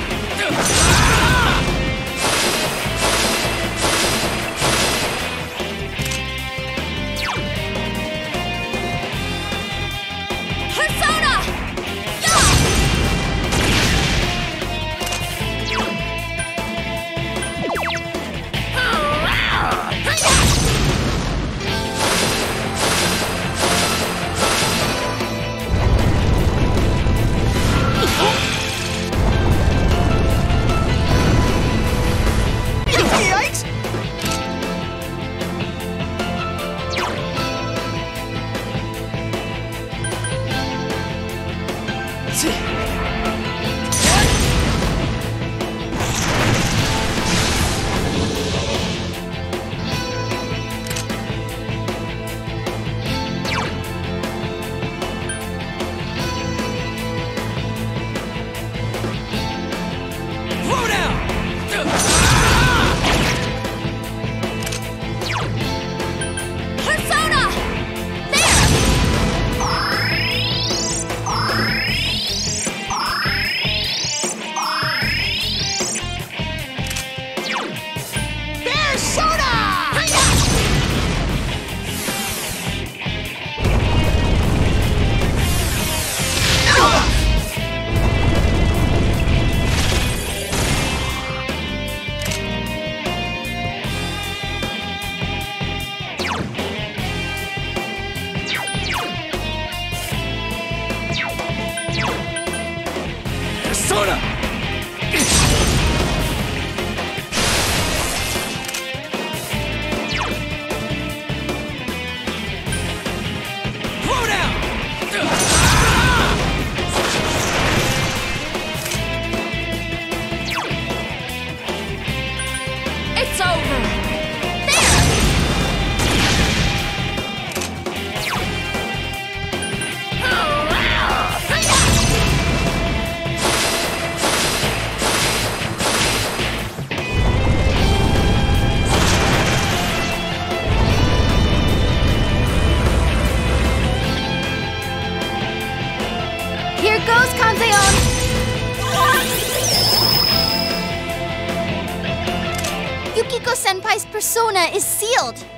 Persona is sealed.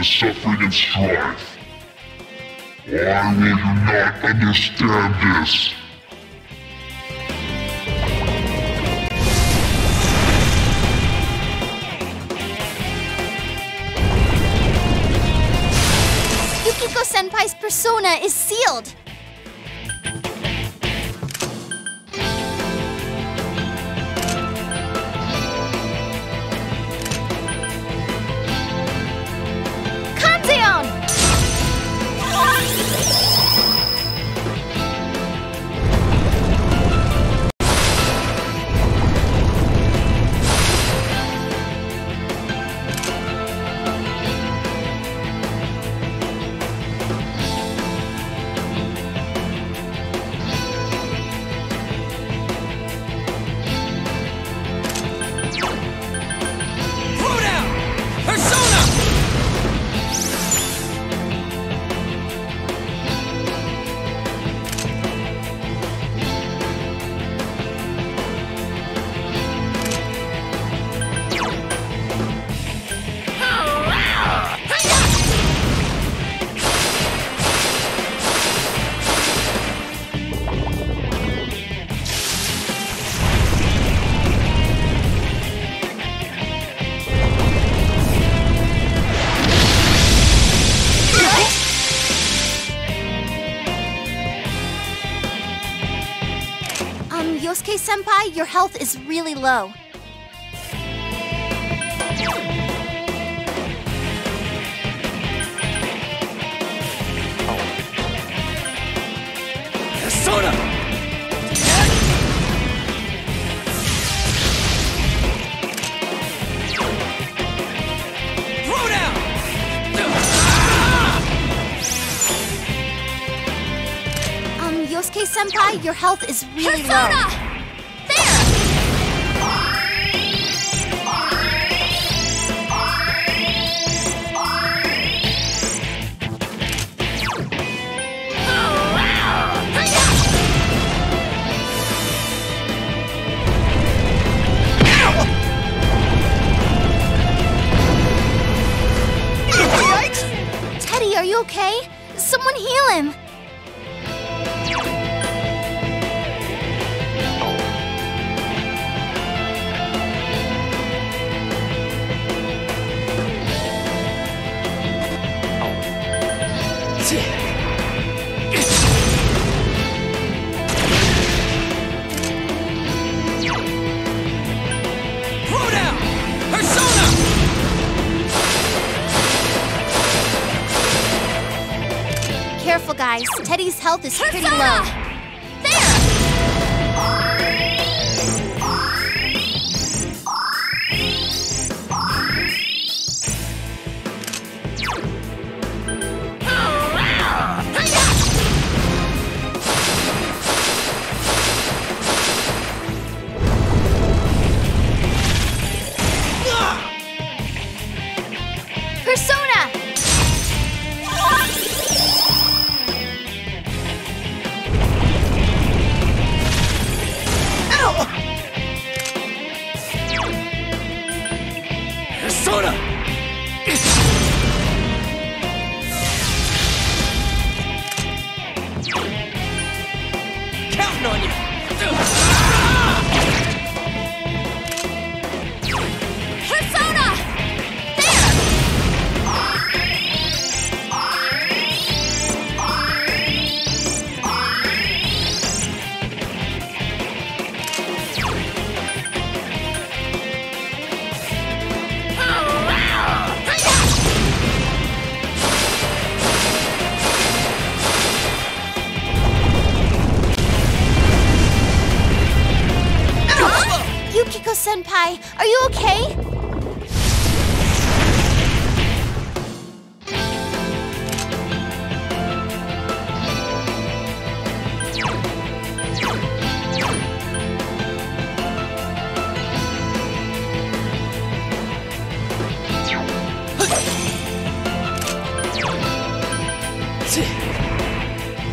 Back suffering and strife. Why will you not understand this? Yukiko Senpai's persona is sealed. Senpai, your health is really low. Persona! Throw! Um, Yosuke Senpai, your health is really low.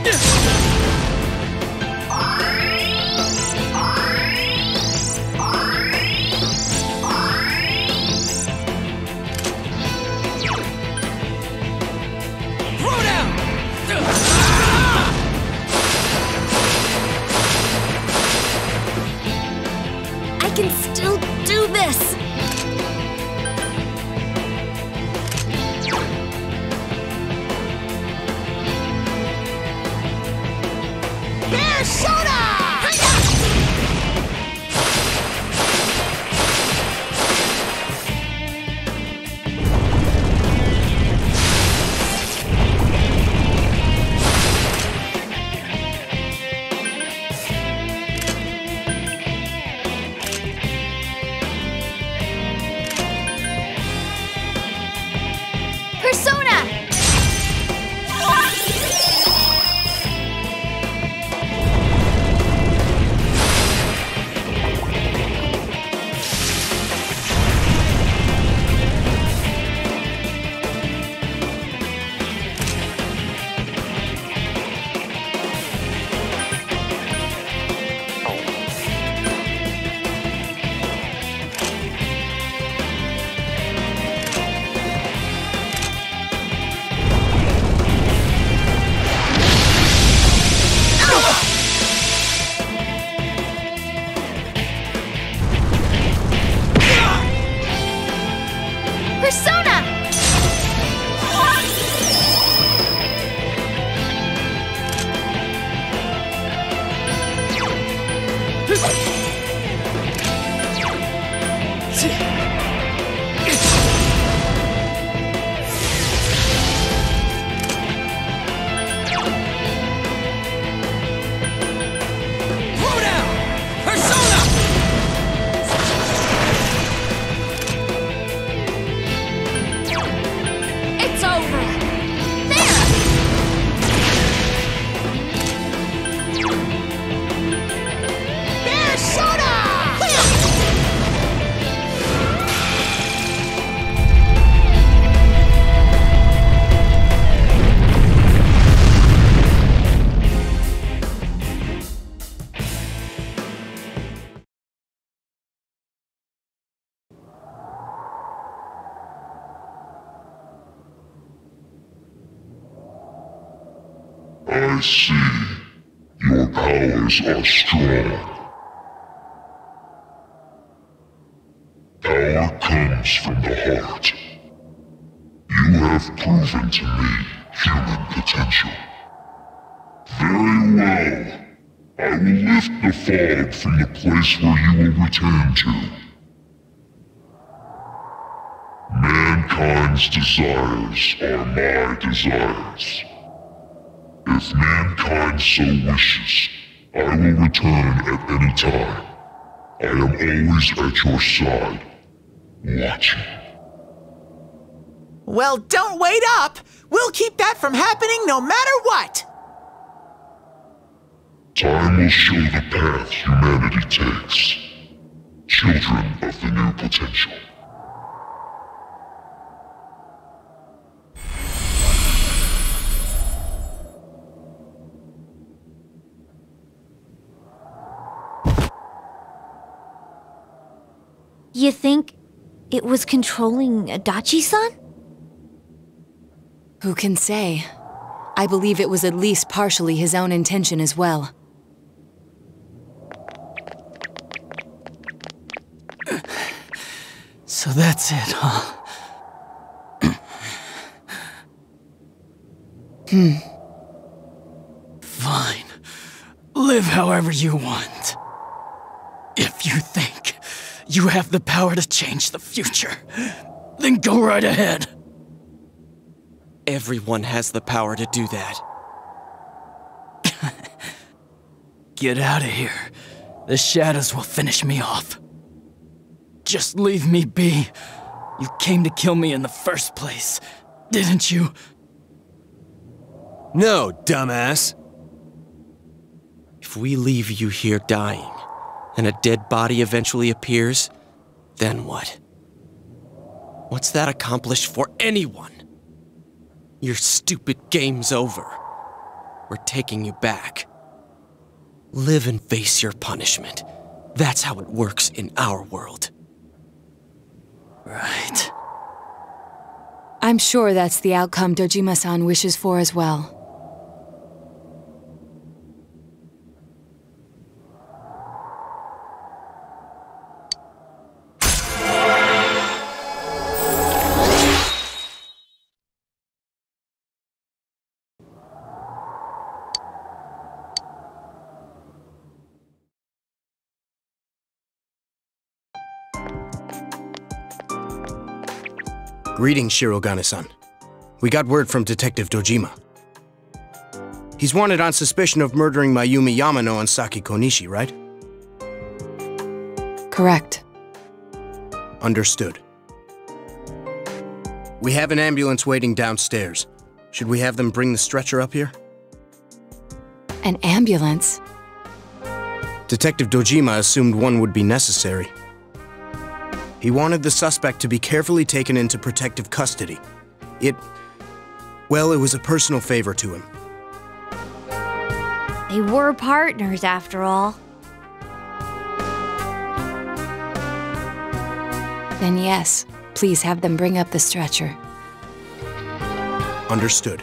Yes! Powers are strong. Power comes from the heart. You have proven to me human potential. Very well. I will lift the fog from the place where you will return to. Mankind's desires are my desires. If mankind so wishes, I will return at any time. I am always at your side, watching. Well, don't wait up. We'll keep that from happening no matter what. Time will show the path humanity takes. Children of the new potential. You think it was controlling Adachi-san? Who can say? I believe it was at least partially his own intention as well. So that's it, huh? hmm. Fine. Live however you want. If you think you have the power to change the future, then go right ahead. Everyone has the power to do that. Get out of here. The shadows will finish me off. Just leave me be. You came to kill me in the first place, didn't you? No, dumbass. If we leave you here dying, and a dead body eventually appears, then what? What's that accomplished for anyone? Your stupid game's over. We're taking you back. Live and face your punishment. That's how it works in our world. Right. I'm sure that's the outcome Dojima-san wishes for as well. Greetings, Shirogane-san. We got word from Detective Dojima. He's wanted on suspicion of murdering Mayumi Yamano and Saki Konishi, right? Correct. Understood. We have an ambulance waiting downstairs. Should we have them bring the stretcher up here? An ambulance? Detective Dojima assumed one would be necessary. He wanted the suspect to be carefully taken into protective custody. It... well, it was a personal favor to him. They were partners after all. Then yes, please have them bring up the stretcher. Understood.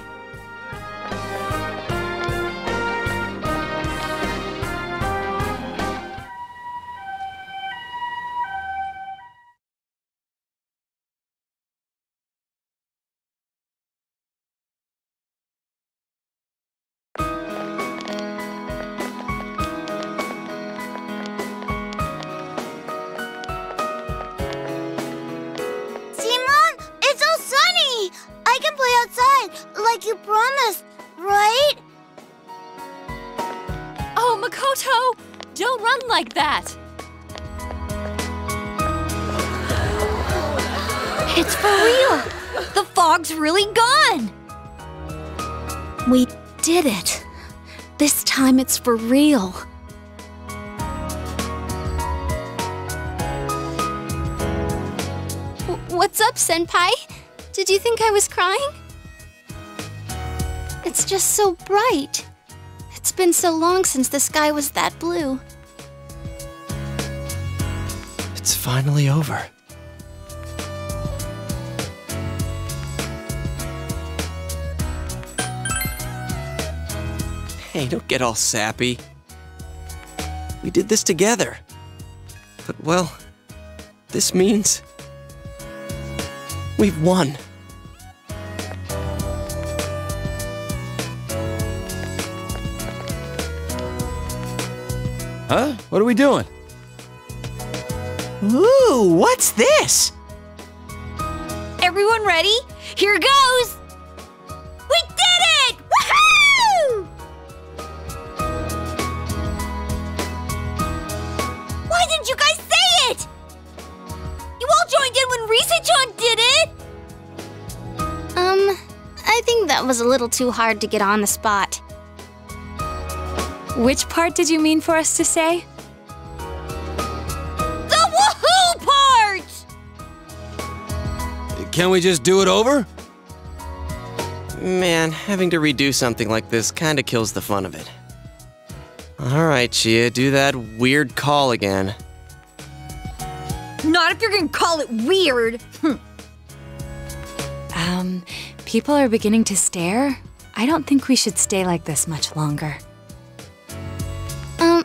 Up, Senpai? Did you think I was crying? It's just so bright. It's been so long since the sky was that blue. It's finally over. Hey, don't get all sappy. We did this together. But, well, this means. We've won. Huh? What are we doing? Ooh, what's this? Everyone ready? Here goes! I think that was a little too hard to get on the spot. Which part did you mean for us to say? The woohoo part! Can we just do it over? Man, having to redo something like this kinda kills the fun of it. Alright, Chie, do that weird call again. Not if you're gonna call it weird. Um, people are beginning to stare. I don't think we should stay like this much longer. Um,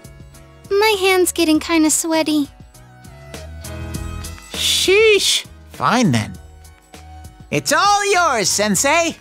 my hand's getting kinda sweaty. Sheesh. Fine then. It's all yours, Sensei.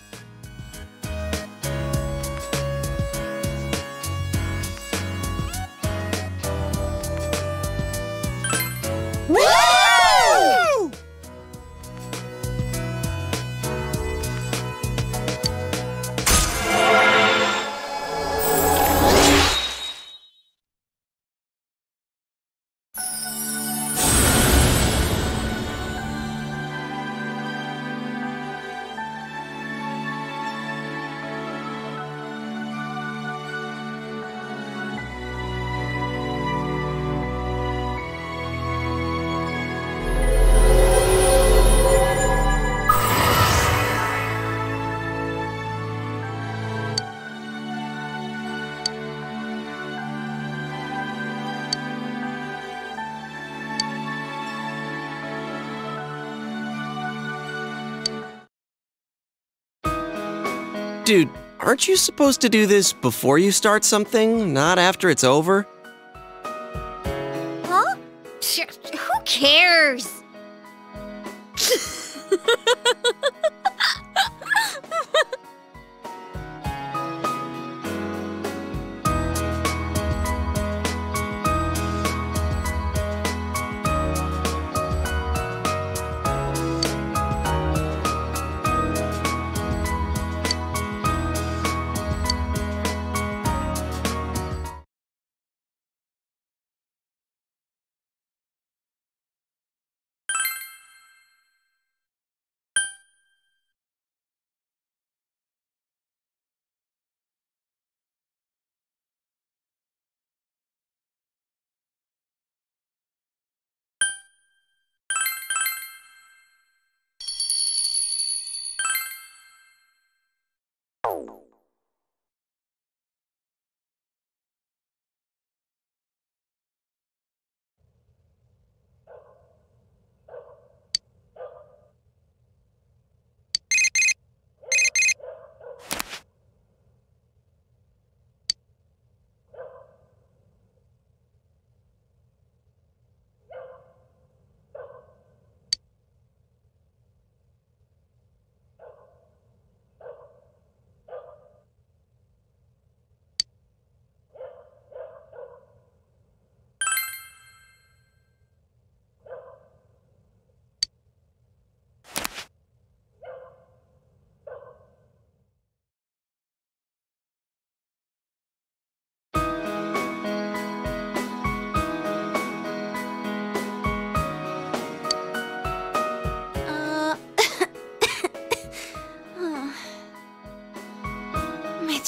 Dude, aren't you supposed to do this before you start something, not after it's over?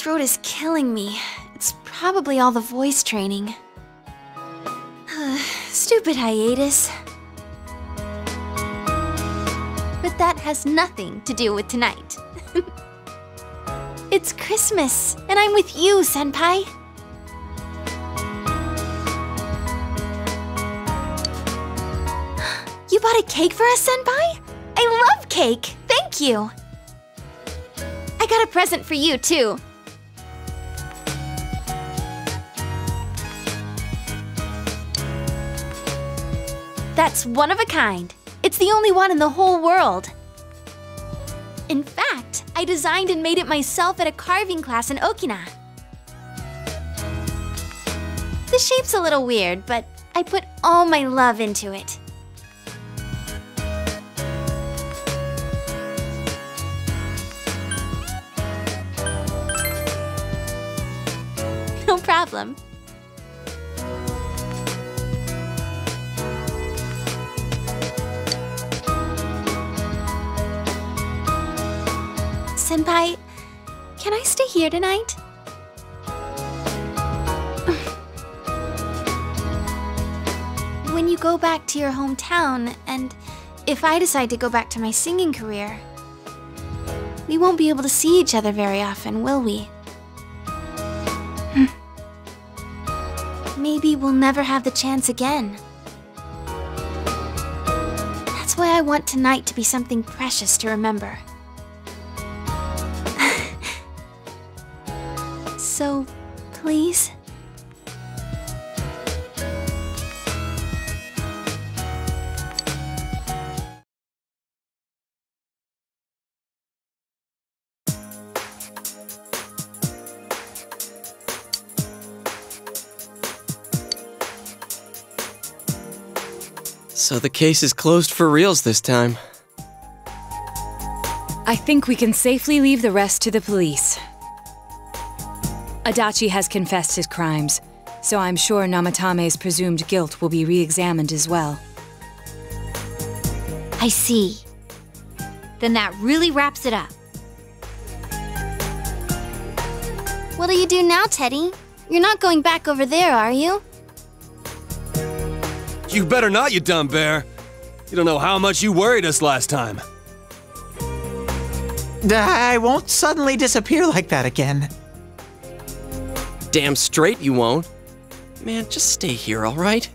Throat is killing me. It's probably all the voice training. Stupid hiatus. But that has nothing to do with tonight. it's Christmas, and I'm with you, Senpai. You bought a cake for us, Senpai? I love cake! Thank you! I got a present for you, too. That's one of a kind. It's the only one in the whole world. In fact, I designed and made it myself at a carving class in Okina. The shape's a little weird, but I put all my love into it. No problem. Senpai, can I stay here tonight? when you go back to your hometown, and if I decide to go back to my singing career, we won't be able to see each other very often, will we? Hmm. Maybe we'll never have the chance again. That's why I want tonight to be something precious to remember. So, please? So the case is closed for reals this time. I think we can safely leave the rest to the police. Adachi has confessed his crimes, so I'm sure Namatame's presumed guilt will be re-examined as well. I see. Then that really wraps it up. What do you do now, Teddie? You're not going back over there, are you? You better not, you dumb bear. You don't know how much you worried us last time. I won't suddenly disappear like that again. Damn straight you won't. Man, just stay here, alright?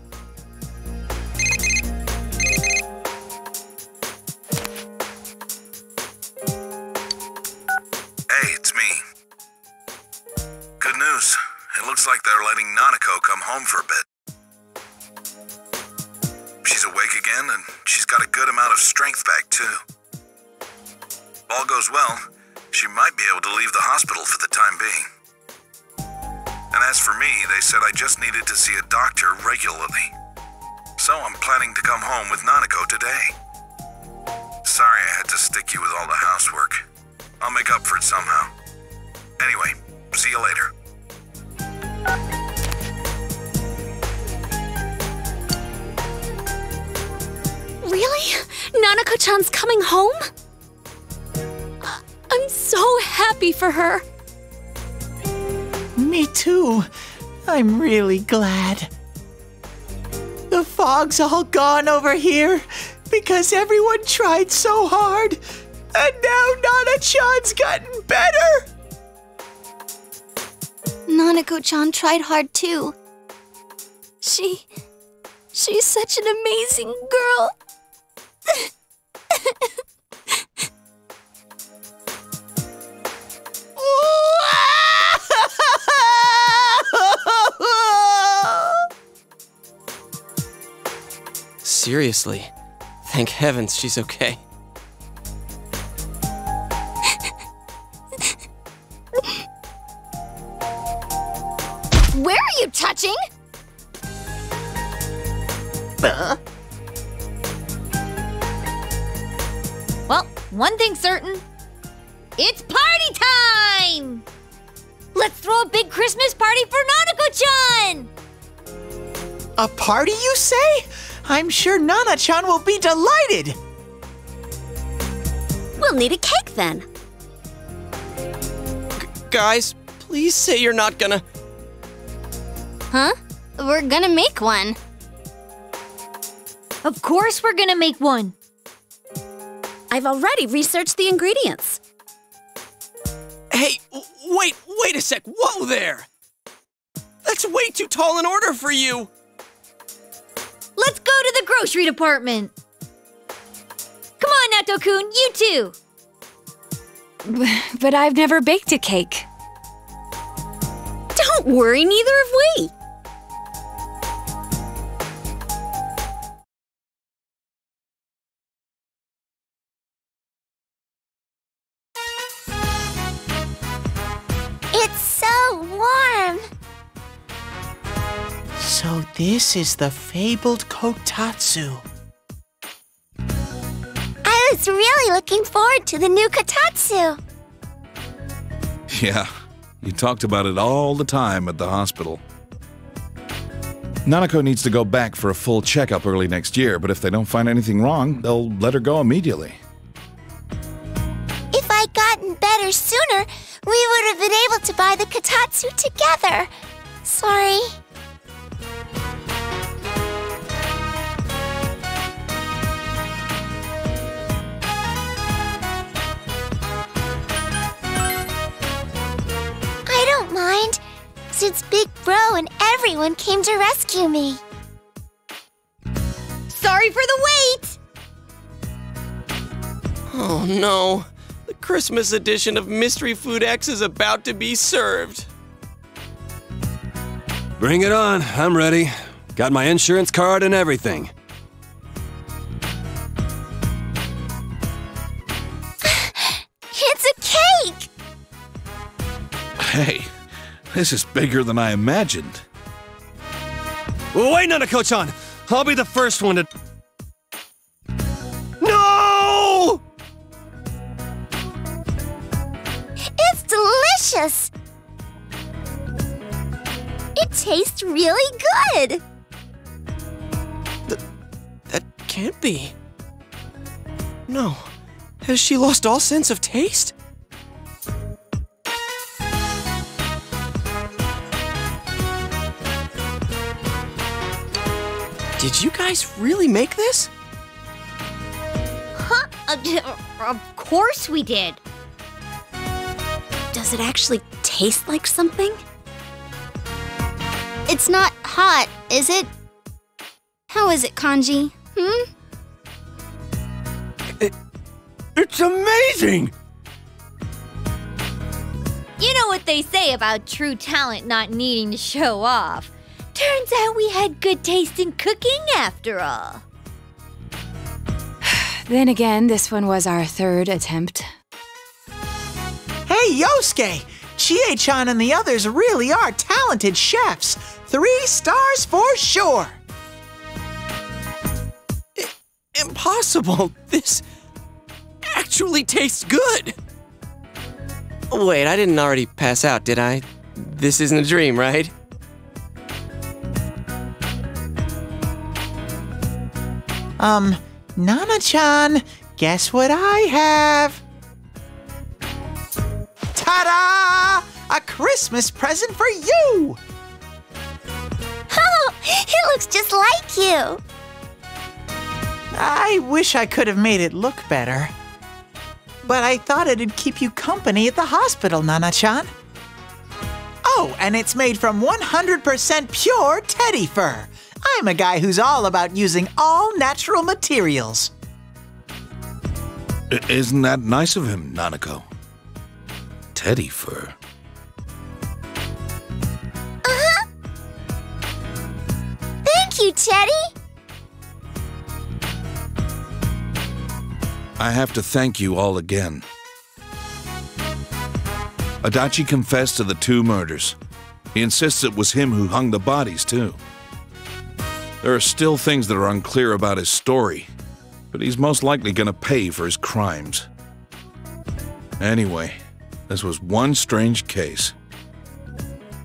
For her. Me too. I'm really glad. The fog's all gone over here because everyone tried so hard. And now Nana-chan's gotten better. Nanako-chan tried hard too. She... she's such an amazing girl. Seriously. Thank heavens she's okay. Where are you touching? Well, one thing's certain. It's party time! Let's throw a big Christmas party for Nanako-chan! A party, you say? I'm sure Nana-chan will be delighted. We'll need a cake then. Guys, please say you're not gonna. Huh? We're gonna make one. Of course we're gonna make one. I've already researched the ingredients. Hey, wait, wait a sec. Whoa there! That's way too tall an order for you! Let's go to the grocery department. Come on, Naoto-kun, you too. But I've never baked a cake. Don't worry, neither have we. This is the fabled Kotatsu. I was really looking forward to the new Kotatsu. Yeah, you talked about it all the time at the hospital. Nanako needs to go back for a full checkup early next year, but if they don't find anything wrong, they'll let her go immediately. If I'd gotten better sooner, we would have been able to buy the Kotatsu together. Sorry. Mind, since Big Bro and everyone came to rescue me. Sorry for the wait! Oh no. The Christmas edition of Mystery Food X is about to be served. Bring it on. I'm ready. Got my insurance card and everything. This is bigger than I imagined. Wait, Nanako-chan! I'll be the first one to. No! It's delicious! It tastes really good! That can't be. No. Has she lost all sense of taste? Did you guys really make this? Huh? Uh, of course we did. Does it actually taste like something? It's not hot, is it? How is it, Kanji? Hmm? It's amazing! You know what they say about true talent not needing to show off. Turns out we had good taste in cooking after all. Then again, this one was our third attempt. Hey, Yosuke! Chie-chan and the others really are talented chefs. Three stars for sure. Impossible! This actually tastes good! Wait, I didn't already pass out, did I? This isn't a dream, right? Um, Nana-chan, guess what I have? Ta-da! A Christmas present for you! Oh, it looks just like you. I wish I could have made it look better. But I thought it'd keep you company at the hospital, Nana-chan. Oh, and it's made from 100% pure teddy fur. I'm a guy who's all about using all natural materials. I- isn't that nice of him, Nanako? Teddy fur. Uh-huh. Thank you, Teddie. I have to thank you all again. Adachi confessed to the two murders. He insists it was him who hung the bodies, too. There are still things that are unclear about his story, but he's most likely going to pay for his crimes. Anyway, this was one strange case.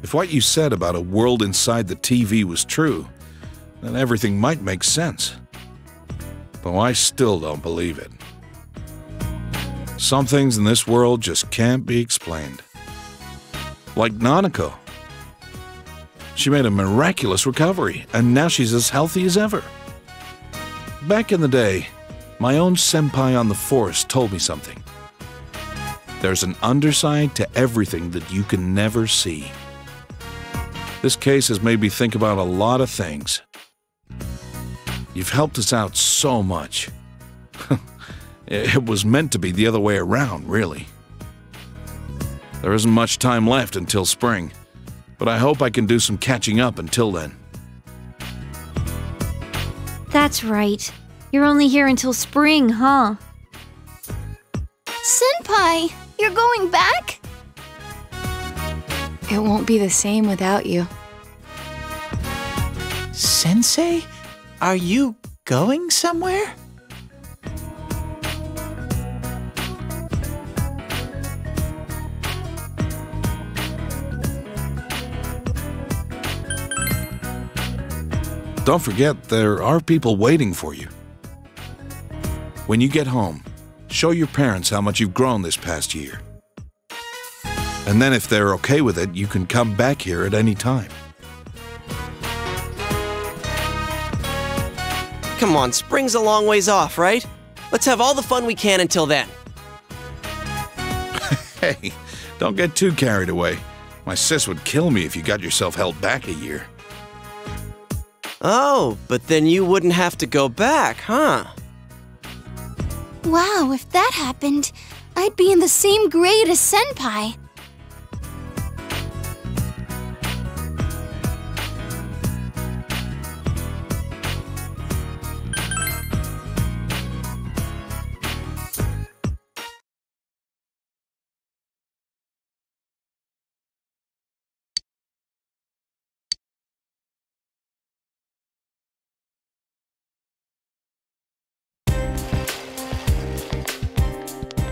If what you said about a world inside the TV was true, then everything might make sense. Though I still don't believe it. Some things in this world just can't be explained. Like Nanako. She made a miraculous recovery, and now she's as healthy as ever. Back in the day, my own senpai on the force told me something. There's an underside to everything that you can never see. This case has made me think about a lot of things. You've helped us out so much. it was meant to be the other way around, really. There isn't much time left until spring, but I hope I can do some catching up until then. That's right. You're only here until spring, huh? Senpai, you're going back? It won't be the same without you. Sensei, are you going somewhere? Don't forget, there are people waiting for you. When you get home, show your parents how much you've grown this past year. And then, if they're okay with it, you can come back here at any time. Come on, spring's a long ways off, right? Let's have all the fun we can until then. Hey, don't get too carried away. My sis would kill me if you got yourself held back a year. Oh, but then you wouldn't have to go back, huh? Wow, if that happened, I'd be in the same grade as Senpai.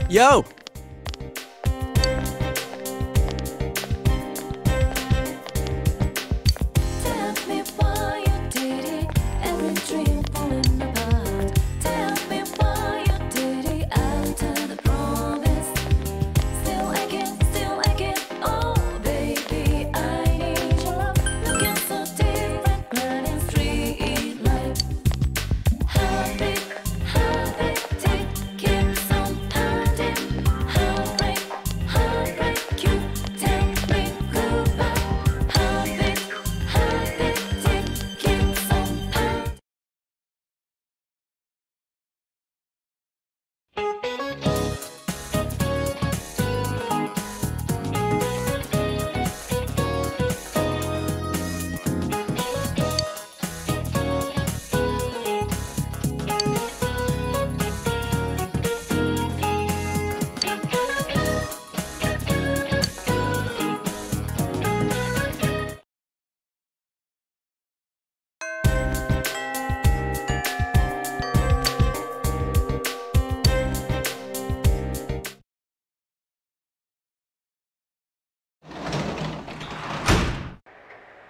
Yo!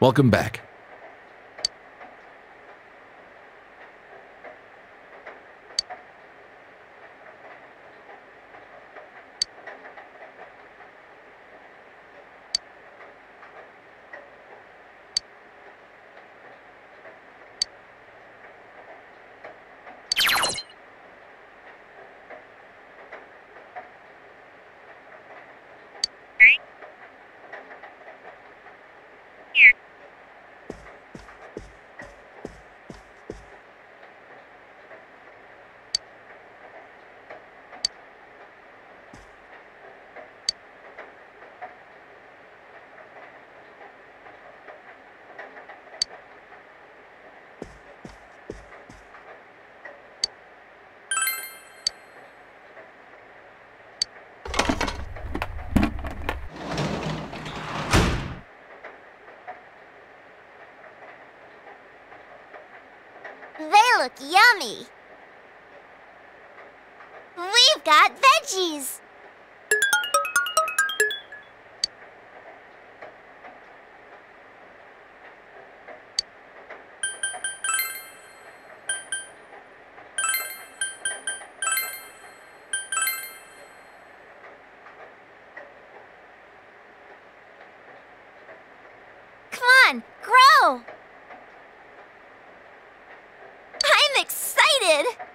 Welcome back. They look yummy. We've got veggies. Come on, grow! Excited!